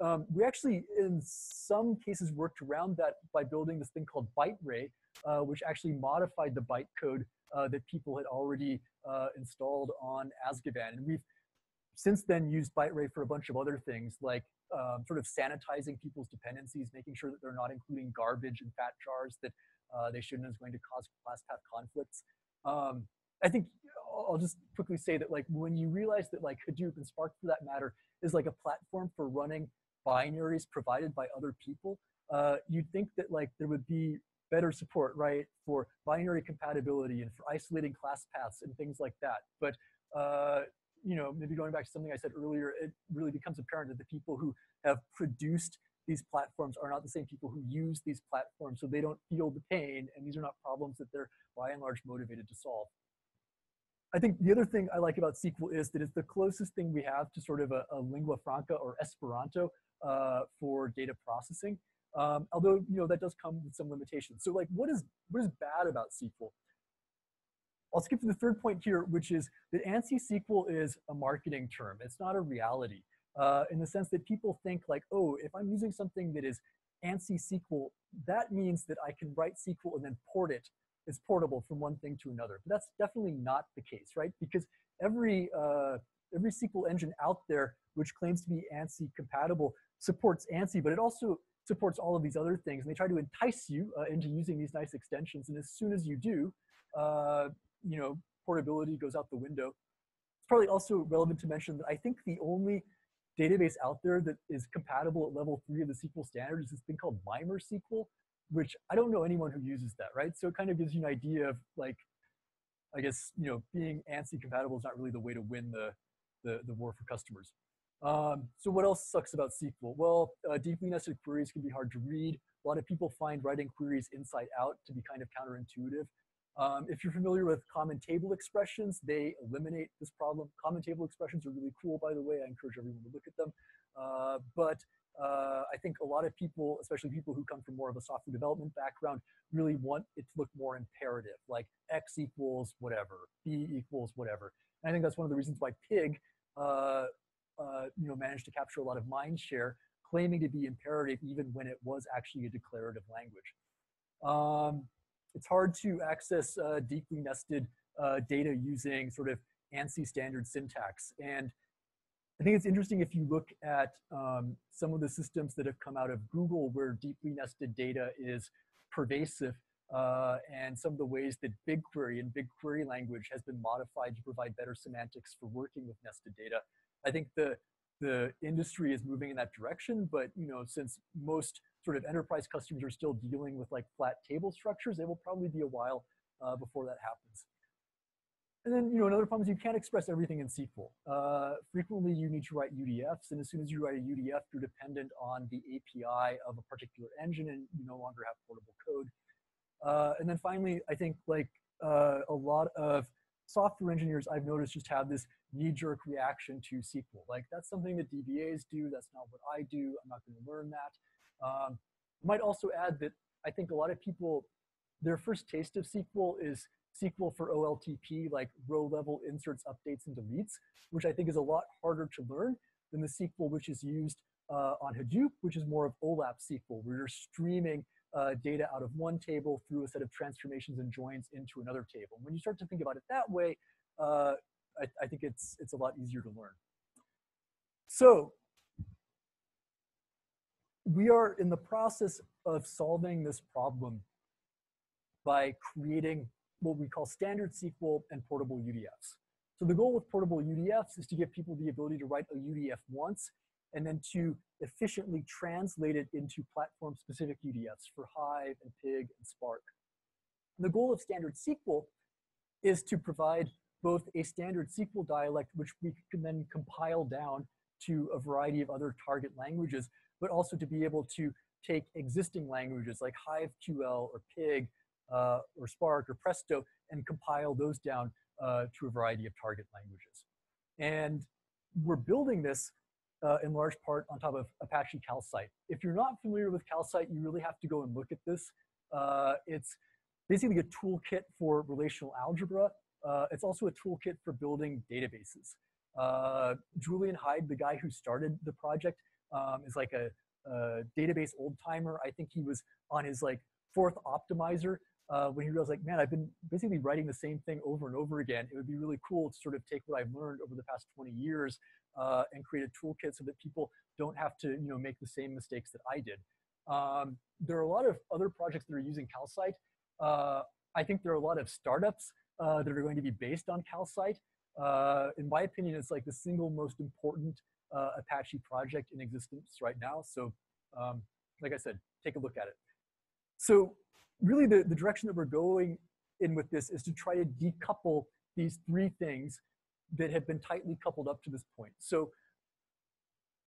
Um, we actually, in some cases, worked around that by building this thing called ByteRay, uh, which actually modified the bytecode uh, that people had already uh, installed on Azkaban. And we've since then used byte ByteRay for a bunch of other things like um, sort of sanitizing people's dependencies, making sure that they're not including garbage and fat jars that uh, they shouldn't is going to cause class path conflicts. Um, I think I'll just quickly say that like when you realize that like Hadoop and Spark for that matter is like a platform for running binaries provided by other people, uh, you'd think that like there would be better support, right, for binary compatibility and for isolating class paths and things like that. But uh, you know, maybe going back to something I said earlier, it really becomes apparent that the people who have produced these platforms are not the same people who use these platforms, so they don't feel the pain, and these are not problems that they're by and large motivated to solve. I think the other thing I like about SQL is that it's the closest thing we have to sort of a, a lingua franca or Esperanto uh, for data processing. Um, although you know that does come with some limitations. So like, what is what is bad about SQL? I'll skip to the third point here, which is that ANSI SQL is a marketing term. It's not a reality uh, in the sense that people think like, oh, if I'm using something that is ANSI SQL, that means that I can write SQL and then port it. It's portable from one thing to another. But that's definitely not the case, right? Because every, uh, every SQL engine out there which claims to be ANSI compatible supports ANSI, but it also supports all of these other things. And they try to entice you uh, into using these nice extensions. And as soon as you do, uh, you know, portability goes out the window. It's probably also relevant to mention that I think the only database out there that is compatible at level three of the SQL standard is this thing called Mimer SQL, which I don't know anyone who uses that, right? So it kind of gives you an idea of like, I guess, you know, being ANSI compatible is not really the way to win the, the, the war for customers. Um, so what else sucks about SQL? Well, uh, deeply nested queries can be hard to read. A lot of people find writing queries inside out to be kind of counterintuitive. Um, if you're familiar with common table expressions, they eliminate this problem. Common table expressions are really cool, by the way. I encourage everyone to look at them. Uh, but uh, I think a lot of people, especially people who come from more of a software development background, really want it to look more imperative, like x equals whatever, b equals whatever. And I think that's one of the reasons why Pig, uh, uh, you know, managed to capture a lot of mind share, claiming to be imperative even when it was actually a declarative language. Um, it's hard to access uh, deeply nested uh, data using sort of ANSI standard syntax. And I think it's interesting if you look at um, some of the systems that have come out of Google where deeply nested data is pervasive uh, and some of the ways that BigQuery and BigQuery language has been modified to provide better semantics for working with nested data. I think the the industry is moving in that direction, but you know, since most sort of enterprise customers are still dealing with like flat table structures, it will probably be a while uh, before that happens. And then, you know, another problem is you can't express everything in SQL. Uh, frequently, you need to write UDFs, and as soon as you write a UDF, you're dependent on the API of a particular engine, and you no longer have portable code. Uh, and then finally, I think like uh, a lot of software engineers I've noticed just have this knee-jerk reaction to SQL. Like that's something that DBAs do. That's not what I do. I'm not going to learn that. Um, might also add that I think a lot of people, their first taste of SQL is SQL for OLTP, like row level inserts, updates, and deletes, which I think is a lot harder to learn than the SQL which is used uh, on Hadoop, which is more of OLAP SQL, where you're streaming uh, data out of one table through a set of transformations and joins into another table. When you start to think about it that way, uh, I, I think it's, it's a lot easier to learn. So we are in the process of solving this problem by creating what we call standard SQL and portable UDFs. So the goal with portable UDFs is to give people the ability to write a UDF once and then to efficiently translate it into platform-specific UDFs for Hive and Pig and Spark. And the goal of standard SQL is to provide both a standard SQL dialect, which we can then compile down to a variety of other target languages, but also to be able to take existing languages like HiveQL or Pig uh, or Spark or Presto and compile those down uh, to a variety of target languages. And we're building this uh, in large part on top of Apache Calcite. If you're not familiar with Calcite, you really have to go and look at this. Uh, it's basically a toolkit for relational algebra. Uh, it's also a toolkit for building databases. Uh, Julian Hyde, the guy who started the project, um, is like a, a database old timer. I think he was on his like fourth optimizer uh, when he realized like, man, I've been basically writing the same thing over and over again. It would be really cool to sort of take what I've learned over the past 20 years uh, and create a toolkit so that people don't have to, you know, make the same mistakes that I did. Um, there are a lot of other projects that are using Calcite. Uh, I think there are a lot of startups uh, that are going to be based on Calcite. Uh, in my opinion, it's like the single most important uh, Apache project in existence right now. So, um, like I said, take a look at it. So really the, the direction that we're going in with this is to try to decouple these three things that have been tightly coupled up to this point. So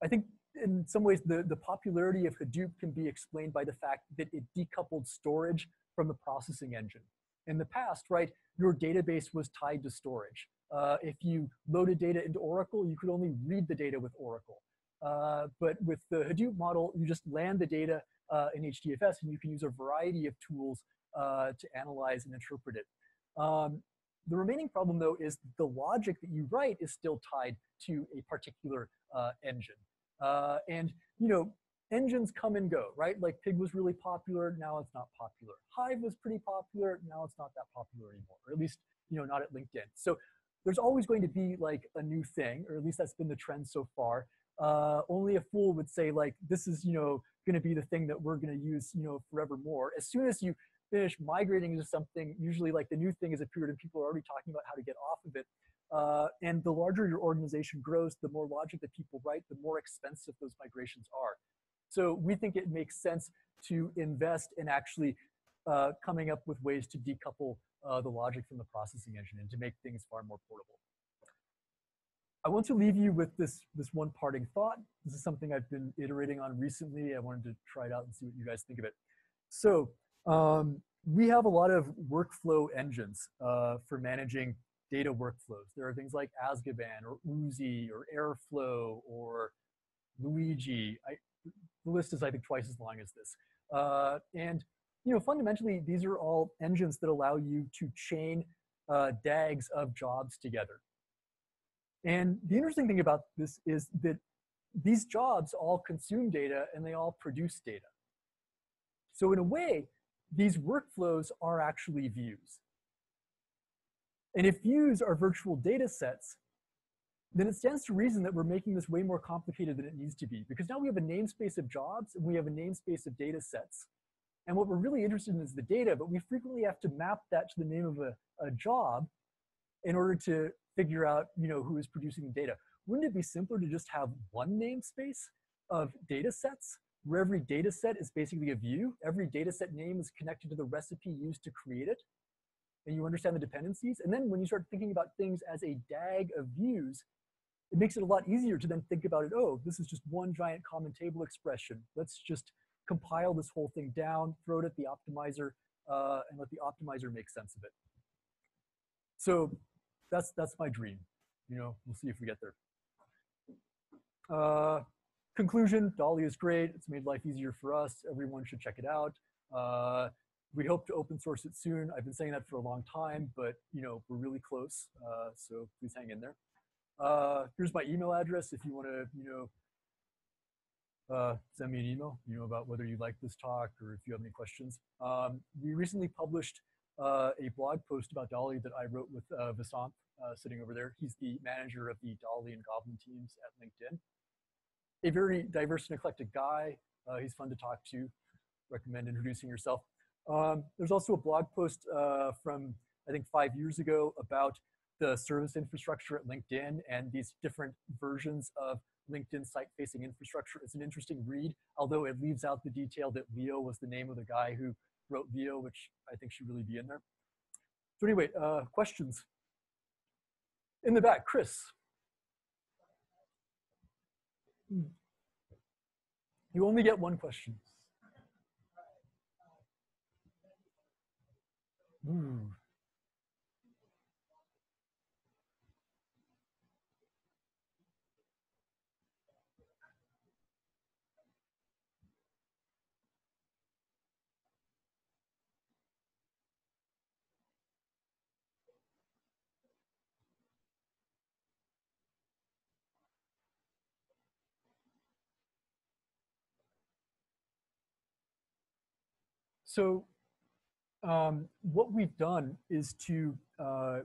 I think in some ways the, the popularity of Hadoop can be explained by the fact that it decoupled storage from the processing engine. In the past, right, your database was tied to storage. Uh, if you loaded data into Oracle, you could only read the data with Oracle. Uh, but with the Hadoop model, you just land the data uh, in HDFS, and you can use a variety of tools uh, to analyze and interpret it. Um, the remaining problem, though, is the logic that you write is still tied to a particular uh, engine. Uh, and, you know, engines come and go, right? Like Pig was really popular, now it's not popular. Hive was pretty popular, now it's not that popular anymore, or at least, you know, not at LinkedIn. So there's always going to be like a new thing, or at least that's been the trend so far. Uh, only a fool would say like, this is, you know, going to be the thing that we're going to use, you know, forevermore. As soon as you finish migrating into something, usually like the new thing has appeared and people are already talking about how to get off of it. Uh, and the larger your organization grows, the more logic that people write, the more expensive those migrations are. So we think it makes sense to invest in actually uh, coming up with ways to decouple uh, the logic from the processing engine and to make things far more portable. I want to leave you with this, this one parting thought. This is something I've been iterating on recently. I wanted to try it out and see what you guys think of it. So um, we have a lot of workflow engines uh, for managing data workflows. There are things like Azkaban or Oozie or Airflow or Luigi. I, the list is, I think, twice as long as this. Uh, and you know, fundamentally, these are all engines that allow you to chain uh, DAGs of jobs together. And the interesting thing about this is that these jobs all consume data and they all produce data. So in a way, these workflows are actually views. And if views are virtual data sets, then it stands to reason that we're making this way more complicated than it needs to be because now we have a namespace of jobs and we have a namespace of data sets. And what we're really interested in is the data, but we frequently have to map that to the name of a, a job in order to figure out you know, who is producing the data. Wouldn't it be simpler to just have one namespace of data sets where every data set is basically a view? Every data set name is connected to the recipe used to create it. And you understand the dependencies. And then when you start thinking about things as a DAG of views, it makes it a lot easier to then think about it, oh, this is just one giant common table expression. Let's just compile this whole thing down, throw it at the optimizer, uh, and let the optimizer make sense of it. So that's, that's my dream. You know, we'll see if we get there. Uh, conclusion, Dali is great. It's made life easier for us. Everyone should check it out. Uh, we hope to open source it soon. I've been saying that for a long time, but you know, we're really close. Uh, so please hang in there. Uh, here's my email address if you want to, you know, uh, send me an email, you know, about whether you like this talk or if you have any questions. Um, we recently published uh, a blog post about Dali that I wrote with uh, uh, sitting over there. He's the manager of the Dali and Gobblin teams at LinkedIn. A very diverse and eclectic guy. Uh, he's fun to talk to. Recommend introducing yourself. Um, there's also a blog post uh, from, I think, five years ago about the service infrastructure at LinkedIn and these different versions of LinkedIn site-facing infrastructure. It's an interesting read, although it leaves out the detail that Leo was the name of the guy who wrote Leo, which I think should really be in there. So anyway, uh, questions? In the back, Chris. Hmm. You only get one question. Ooh. So um, what we've done is to uh,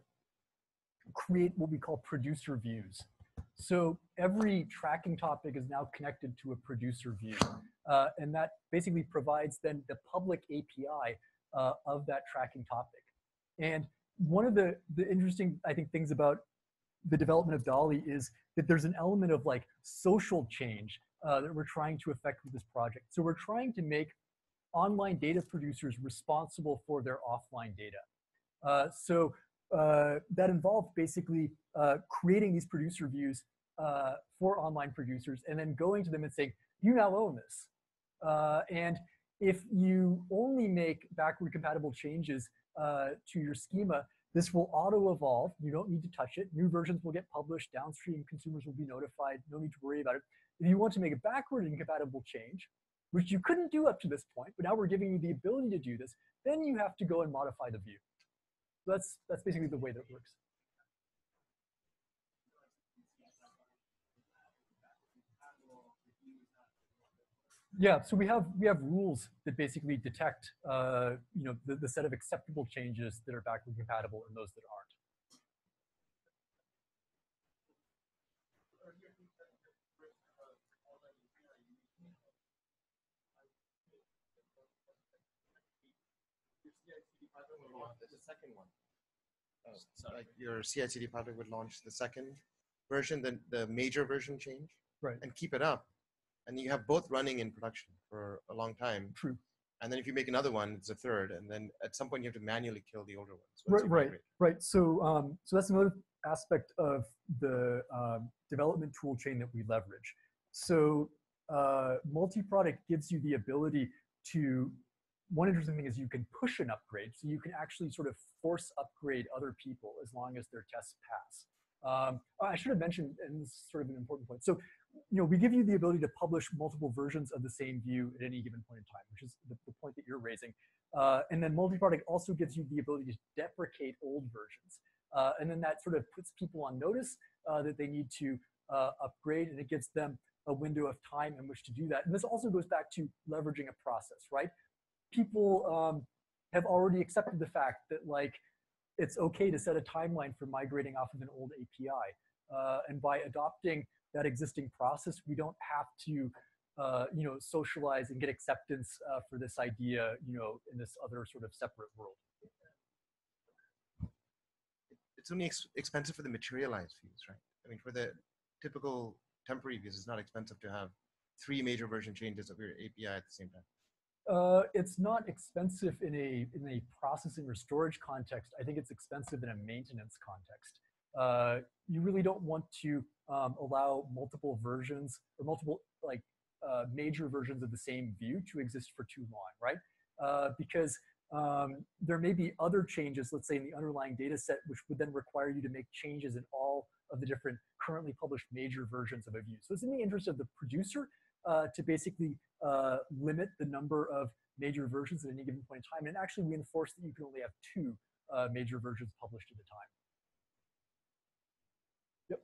create what we call producer views. So every tracking topic is now connected to a producer view. Uh, and that basically provides then the public API uh, of that tracking topic. And one of the, the interesting, I think, things about the development of Dali is that there's an element of like social change uh, that we're trying to affect with this project. So we're trying to make online data producers responsible for their offline data. Uh, so uh, that involved basically uh, creating these producer views uh, for online producers and then going to them and saying, you now own this. Uh, and if you only make backward compatible changes uh, to your schema, this will auto-evolve. You don't need to touch it. New versions will get published. Downstream consumers will be notified. No need to worry about it. If you want to make a backward incompatible change, which you couldn't do up to this point, but now we're giving you the ability to do this, then you have to go and modify the view. So that's, that's basically the way that works. Yeah, so we have we have rules that basically detect uh, you know the, the set of acceptable changes that are backward compatible and those that aren't. The second one. Oh, like your CI/CD pipeline would launch the second version, then the major version change, right? And keep it up, and you have both running in production for a long time. True. And then if you make another one, it's a third, and then at some point you have to manually kill the older ones. So right, right, right. So, um, so that's another aspect of the um, development tool chain that we leverage. So, uh, multi-product gives you the ability to one interesting thing is you can push an upgrade. So you can actually sort of force upgrade other people as long as their tests pass. Um, I should have mentioned, and this is sort of an important point. So you know, we give you the ability to publish multiple versions of the same view at any given point in time, which is the, the point that you're raising. Uh, and then multi-product also gives you the ability to deprecate old versions. Uh, and then that sort of puts people on notice uh, that they need to uh, upgrade and it gives them a window of time in which to do that. And this also goes back to leveraging a process, right? People um, have already accepted the fact that like it's okay to set a timeline for migrating off of an old API. Uh, and by adopting that existing process, we don't have to, uh, you know, socialize and get acceptance uh, for this idea, you know, in this other sort of separate world. It's only ex expensive for the materialized views, right? I mean, for the typical temporary views, it's not expensive to have three major version changes of your API at the same time. Uh, it's not expensive in a in a processing or storage context. I think it's expensive in a maintenance context. Uh, you really don't want to um, allow multiple versions or multiple like uh, major versions of the same view to exist for too long, right? Uh, because um, there may be other changes, let's say in the underlying data set, which would then require you to make changes in all of the different currently published major versions of a view. So it's in the interest of the producer to basically uh, limit the number of major versions at any given point in time, and actually we enforce that you can only have two uh, major versions published at a time. Yep.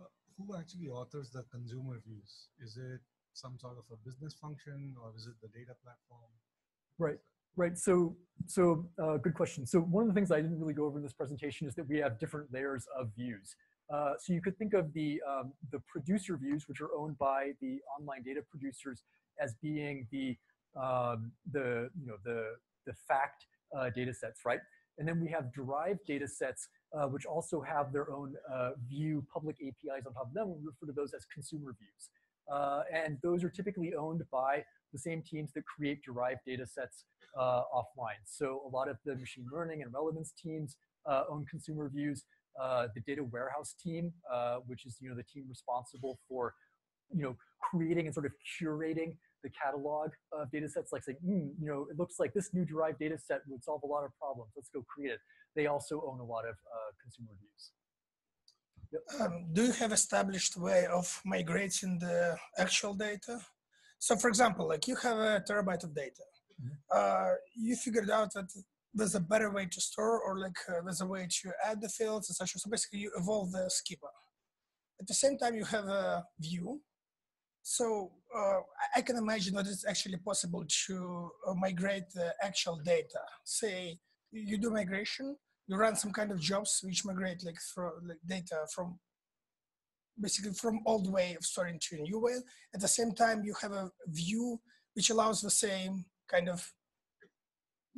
Uh, who actually authors the consumer views? Is it some sort of a business function, or is it the data platform? Right. Right. So, so uh, good question. So one of the things I didn't really go over in this presentation is that we have different layers of views. Uh, so you could think of the, um, the producer views, which are owned by the online data producers as being the, um, the, you know, the, the fact uh, data sets, right? And then we have derived data sets, uh, which also have their own uh, view public APIs on top of them. We refer to those as consumer views. Uh, and those are typically owned by the same teams that create derived data sets uh, offline. So a lot of the machine learning and relevance teams own consumer views. Uh, the data warehouse team, uh, which is you know the team responsible for you know creating and sort of curating the catalog of data sets, like saying, mm, you know, it looks like this new derived data set would solve a lot of problems. Let's go create it. They also own a lot of uh, consumer views. Yep. Um, do you have established way of migrating the actual data? So for example, like you have a terabyte of data. Mm -hmm. uh, you figured out that there's a better way to store or like uh, there's a way to add the fields, etc. So basically you evolve the schema. At the same time, you have a view. So uh, I can imagine that it's actually possible to uh, migrate the actual data. Say you do migration, you run some kind of jobs which migrate like, through, like data from basically from old way of storing to a new way. At the same time, you have a view which allows the same kind of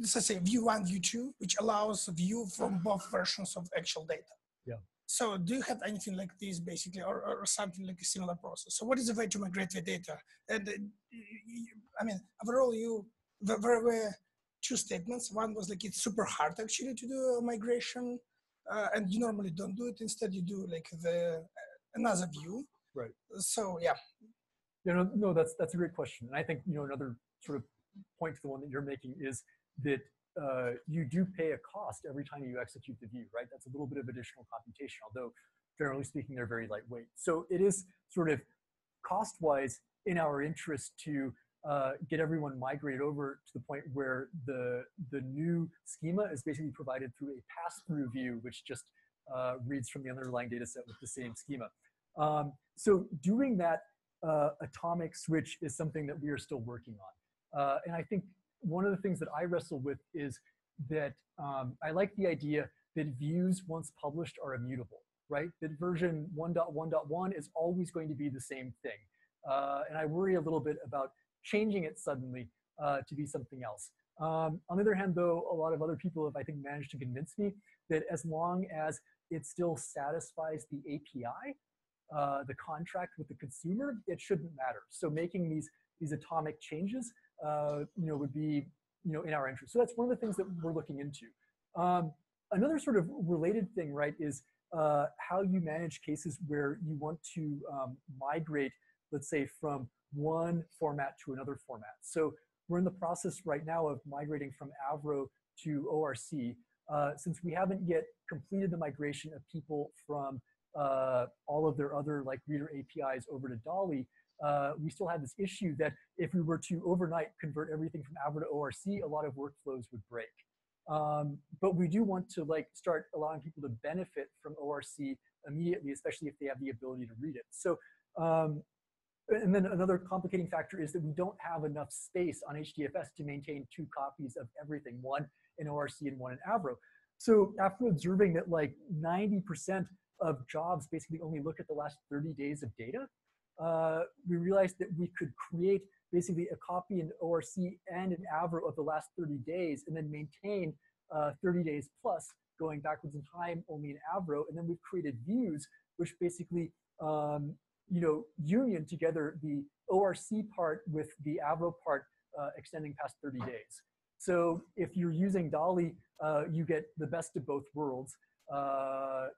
let's say view one, view two, which allows a view from both versions of actual data. Yeah. So do you have anything like this basically, or, or something like a similar process? So what is the way to migrate the data? And uh, I mean, overall, you there were two statements. One was like it's super hard actually to do a migration, uh, and you normally don't do it. Instead, you do like the uh, another view. Right. So yeah. You know, no, that's that's a great question, and I think you know another sort of point to the one that you're making is that uh, you do pay a cost every time you execute the view, right? That's a little bit of additional computation, although generally speaking, they're very lightweight. So it is sort of cost-wise in our interest to uh, get everyone migrated over to the point where the, the new schema is basically provided through a pass-through view, which just uh, reads from the underlying data set with the same schema. Um, so doing that uh, atomic switch is something that we are still working on. Uh, and I think one of the things that I wrestle with is that um, I like the idea that views once published are immutable, right? That version 1.1.1 is always going to be the same thing. Uh, and I worry a little bit about changing it suddenly uh, to be something else. Um, on the other hand, though, a lot of other people have, I think, managed to convince me that as long as it still satisfies the API, uh, the contract with the consumer, it shouldn't matter. So making these, these atomic changes uh, you know, would be, you know, in our interest. So that's one of the things that we're looking into. Um, another sort of related thing, right, is uh, how you manage cases where you want to um, migrate, let's say, from one format to another format. So we're in the process right now of migrating from Avro to ORC. Uh, since we haven't yet completed the migration of people from uh, all of their other like reader APIs over to Dali, uh, we still have this issue that if we were to overnight convert everything from Avro to ORC, a lot of workflows would break. Um, but we do want to like start allowing people to benefit from ORC immediately, especially if they have the ability to read it. So, um, and then another complicating factor is that we don't have enough space on HDFS to maintain two copies of everything, one in ORC and one in Avro. So after observing that like 90% of jobs basically only look at the last 30 days of data, uh, we realized that we could create basically a copy in ORC and an Avro of the last 30 days and then maintain uh, 30 days plus going backwards in time only in Avro. And then we've created views, which basically, um, you know, union together the ORC part with the Avro part uh, extending past 30 days. So if you're using Dali, uh, you get the best of both worlds. Uh,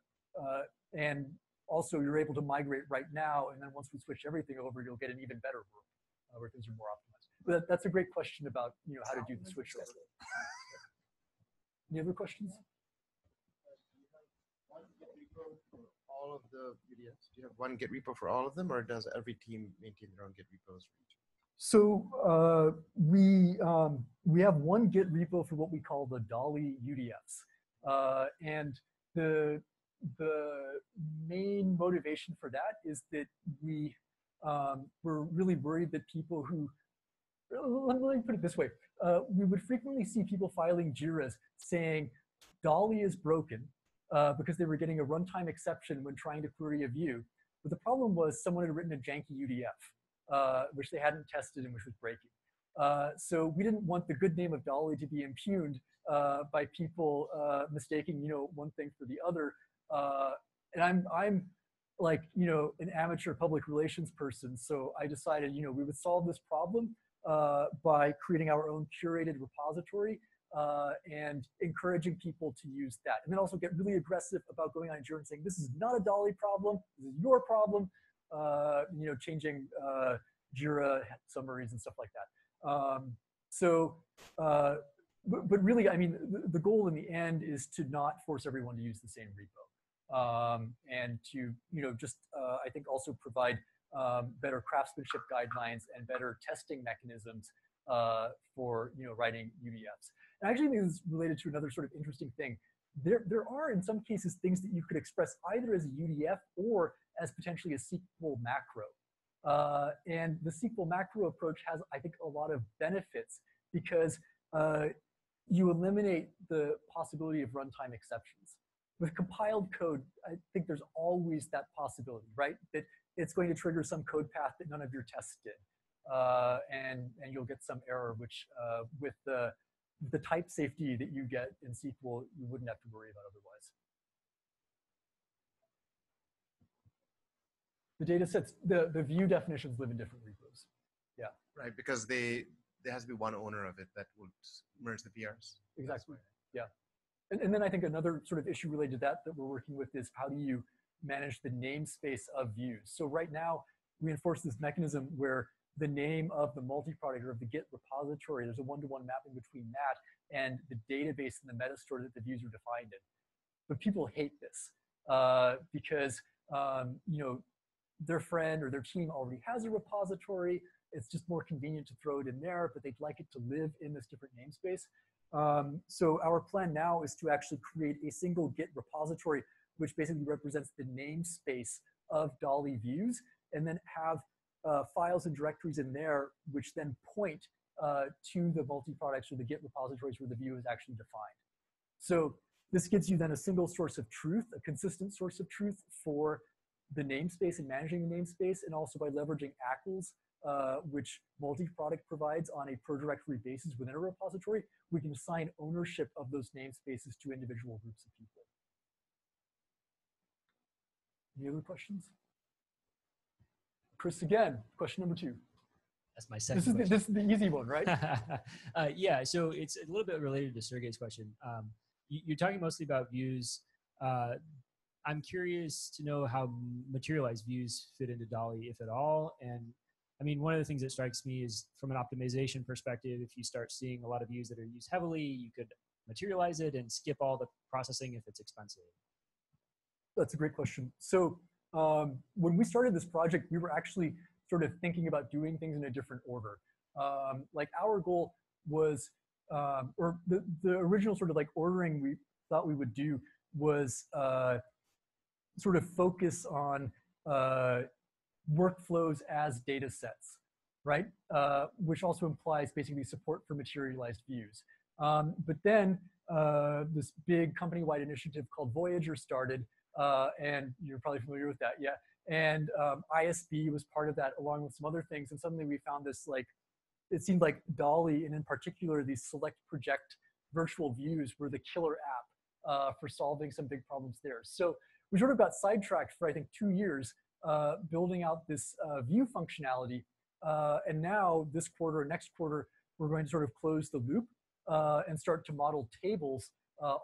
uh, and also you're able to migrate right now. And then once we switch everything over, you'll get an even better world uh, where things are more optimized. But that, that's a great question about you know how to do the switch over. Any other questions? all of the UDFs? Do you have one Git repo for all of them, or does every team maintain their own Git repos for each? So uh, we um, we have one Git repo for what we call the Dali UDFs, uh, and the the main motivation for that is that we um, we're really worried that people who let me put it this way uh, we would frequently see people filing jiras saying Dali is broken uh, because they were getting a runtime exception when trying to query a view. But the problem was someone had written a janky UDF, uh, which they hadn't tested and which was breaking. Uh, so we didn't want the good name of Dali to be impugned uh, by people uh, mistaking, you know, one thing for the other. Uh, and I'm, I'm like, you know, an amateur public relations person. So I decided, you know, we would solve this problem by creating our own curated repository uh, and encouraging people to use that. And then also get really aggressive about going on Jira and saying, this is not a Dali problem, this is your problem, uh, you know, changing uh, Jira summaries and stuff like that. Um, so, uh, but, but, really, I mean, the, the, goal in the end is to not force everyone to use the same repo. Um, and to, you know, just, uh, I think also provide um, better craftsmanship guidelines and better testing mechanisms uh, for, you know, writing UDFs. And actually, this is related to another sort of interesting thing. There, there are in some cases things that you could express either as a UDF or as potentially a SQL macro. Uh, and the SQL macro approach has, I think, a lot of benefits because uh, you eliminate the possibility of runtime exceptions. With compiled code, I think there's always that possibility, right? That it's going to trigger some code path that none of your tests did. Uh, and, and you'll get some error, which uh, with the the type safety that you get in SQL, you wouldn't have to worry about otherwise. The data sets, the, the view definitions live in different repos. Yeah. Right, because they there has to be one owner of it that would merge the PRs. Exactly. Yeah. And, and then I think another sort of issue related to that that we're working with is how do you manage the namespace of views? So right now, we enforce this mechanism where the name of the multi-product or of the Git repository. There's a one-to-one mapping between that and the database and the metastore that the views are defined in. But people hate this uh, because um, you know their friend or their team already has a repository. It's just more convenient to throw it in there, but they'd like it to live in this different namespace. Um, so our plan now is to actually create a single Git repository, which basically represents the namespace of Dali views, and then have uh, files and directories in there, which then point uh, to the multi-products or the Git repositories where the view is actually defined. So this gives you then a single source of truth, a consistent source of truth for the namespace and managing the namespace, and also by leveraging ACLs, uh, which multi-product provides on a per directory basis within a repository, we can assign ownership of those namespaces to individual groups of people. Any other questions? Chris, again, question number two. That's my second. This is, the, this is the easy one, right? uh, yeah, so it's a little bit related to Sergey's question. Um, you, are talking mostly about views. Uh, I'm curious to know how materialized views fit into Dali, if at all. And I mean, one of the things that strikes me is from an optimization perspective, if you start seeing a lot of views that are used heavily, you could materialize it and skip all the processing if it's expensive. That's a great question. So um, when we started this project, we were actually sort of thinking about doing things in a different order. Um, like our goal was, um, or the, the original sort of like ordering we thought we would do was uh, sort of focus on uh, workflows as data sets, right? Uh, which also implies basically support for materialized views. Um, but then uh, this big company-wide initiative called Voyager started, uh, and you're probably familiar with that, yeah. And um, ISB was part of that along with some other things. And suddenly we found this like, it seemed like Dali and in particular these select project virtual views were the killer app uh, for solving some big problems there. So we sort of got sidetracked for I think two years uh, building out this uh, view functionality. Uh, and now this quarter, next quarter, we're going to sort of close the loop uh, and start to model tables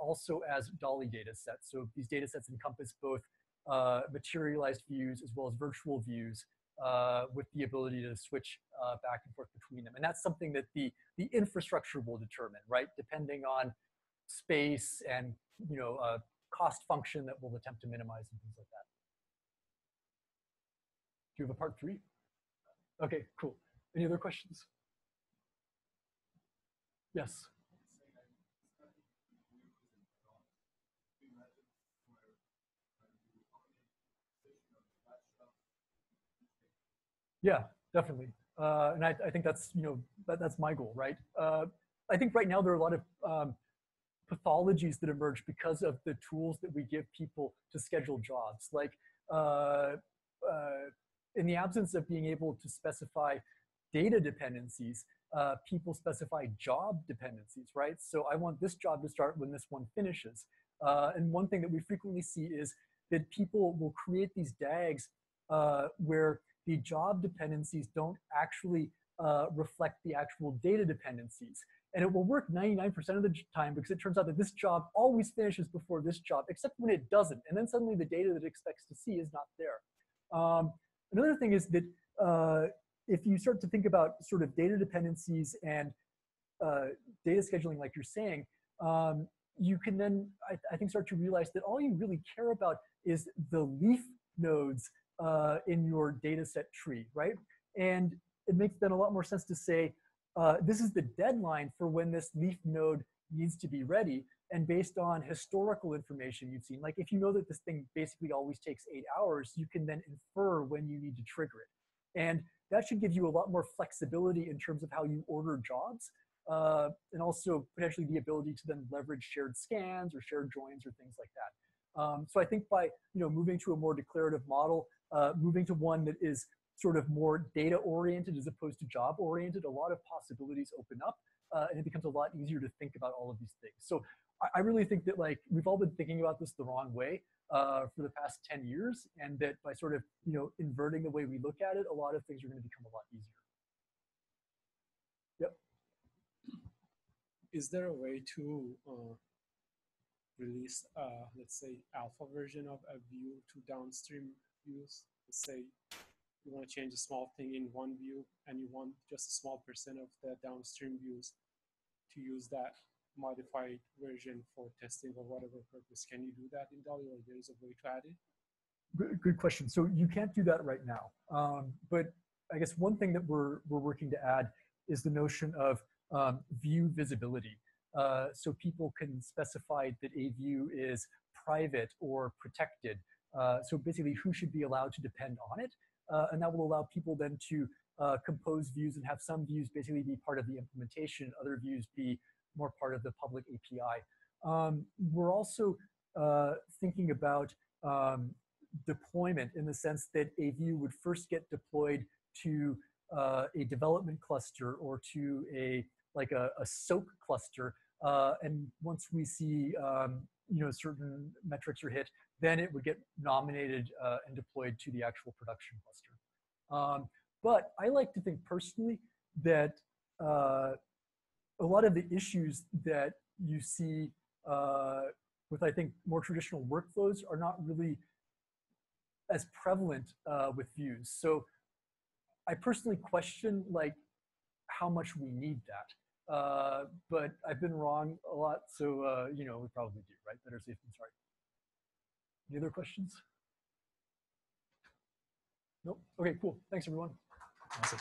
also as Dali data sets. So these data sets encompass both materialized views as well as virtual views with the ability to switch back and forth between them. And that's something that the, the infrastructure will determine, right? Depending on space and, you know, cost function that we'll attempt to minimize and things like that. You have a part three? Okay, cool. Any other questions? Yes. Yeah, definitely. Uh, and I, I, think that's, you know, that, that's my goal, right? Uh, I think right now there are a lot of um, pathologies that emerge because of the tools that we give people to schedule jobs. Like uh, uh in the absence of being able to specify data dependencies, uh, people specify job dependencies, right? So I want this job to start when this one finishes. Uh, and one thing that we frequently see is that people will create these DAGs where the job dependencies don't actually uh, reflect the actual data dependencies. And it will work 99% of the time because it turns out that this job always finishes before this job, except when it doesn't. And then suddenly the data that it expects to see is not there. Um, another thing is that uh, if you start to think about sort of data dependencies and uh, data scheduling like you're saying, um, you can then, I, I, think, start to realize that all you really care about is the leaf nodes uh, in your data set tree, right? And it makes then a lot more sense to say, uh, this is the deadline for when this leaf node needs to be ready. And based on historical information you've seen, like if you know that this thing basically always takes eight hours, you can then infer when you need to trigger it. And that should give you a lot more flexibility in terms of how you order jobs. Uh, and also potentially the ability to then leverage shared scans or shared joins or things like that. Um, so I think by you know moving to a more declarative model, uh, moving to one that is sort of more data oriented as opposed to job oriented, a lot of possibilities open up uh, and it becomes a lot easier to think about all of these things. So I, really think that like we've all been thinking about this the wrong way uh, for the past 10 years and that by sort of, you know, inverting the way we look at it, a lot of things are going to become a lot easier. Yep. Is there a way to uh, release, uh, let's say, alpha version of a view to downstream views. Let's say you want to change a small thing in one view and you want just a small percent of the downstream views to use that modified version for testing or whatever purpose. Can you do that in Dali or there's a way to add it? Good, good question. So you can't do that right now. Um, but I guess one thing that we're, we're working to add is the notion of um, view visibility. Uh, so people can specify that a view is private or protected uh, so basically, who should be allowed to depend on it? Uh, and that will allow people then to uh, compose views and have some views basically be part of the implementation, other views be more part of the public API. Um, we're also uh, thinking about um, deployment in the sense that a view would first get deployed to uh, a development cluster or to a like a, a SOAK cluster. Uh, and once we see um, you know certain metrics are hit, then it would get nominated uh, and deployed to the actual production cluster. Um, but I like to think personally that uh, a lot of the issues that you see uh, with, I think, more traditional workflows are not really as prevalent uh, with views. So I personally question like how much we need that. Uh, but I've been wrong a lot, so uh, you know we probably do, right? Better safe than sorry. Any other questions? Nope. Okay, cool. Thanks, everyone. Awesome.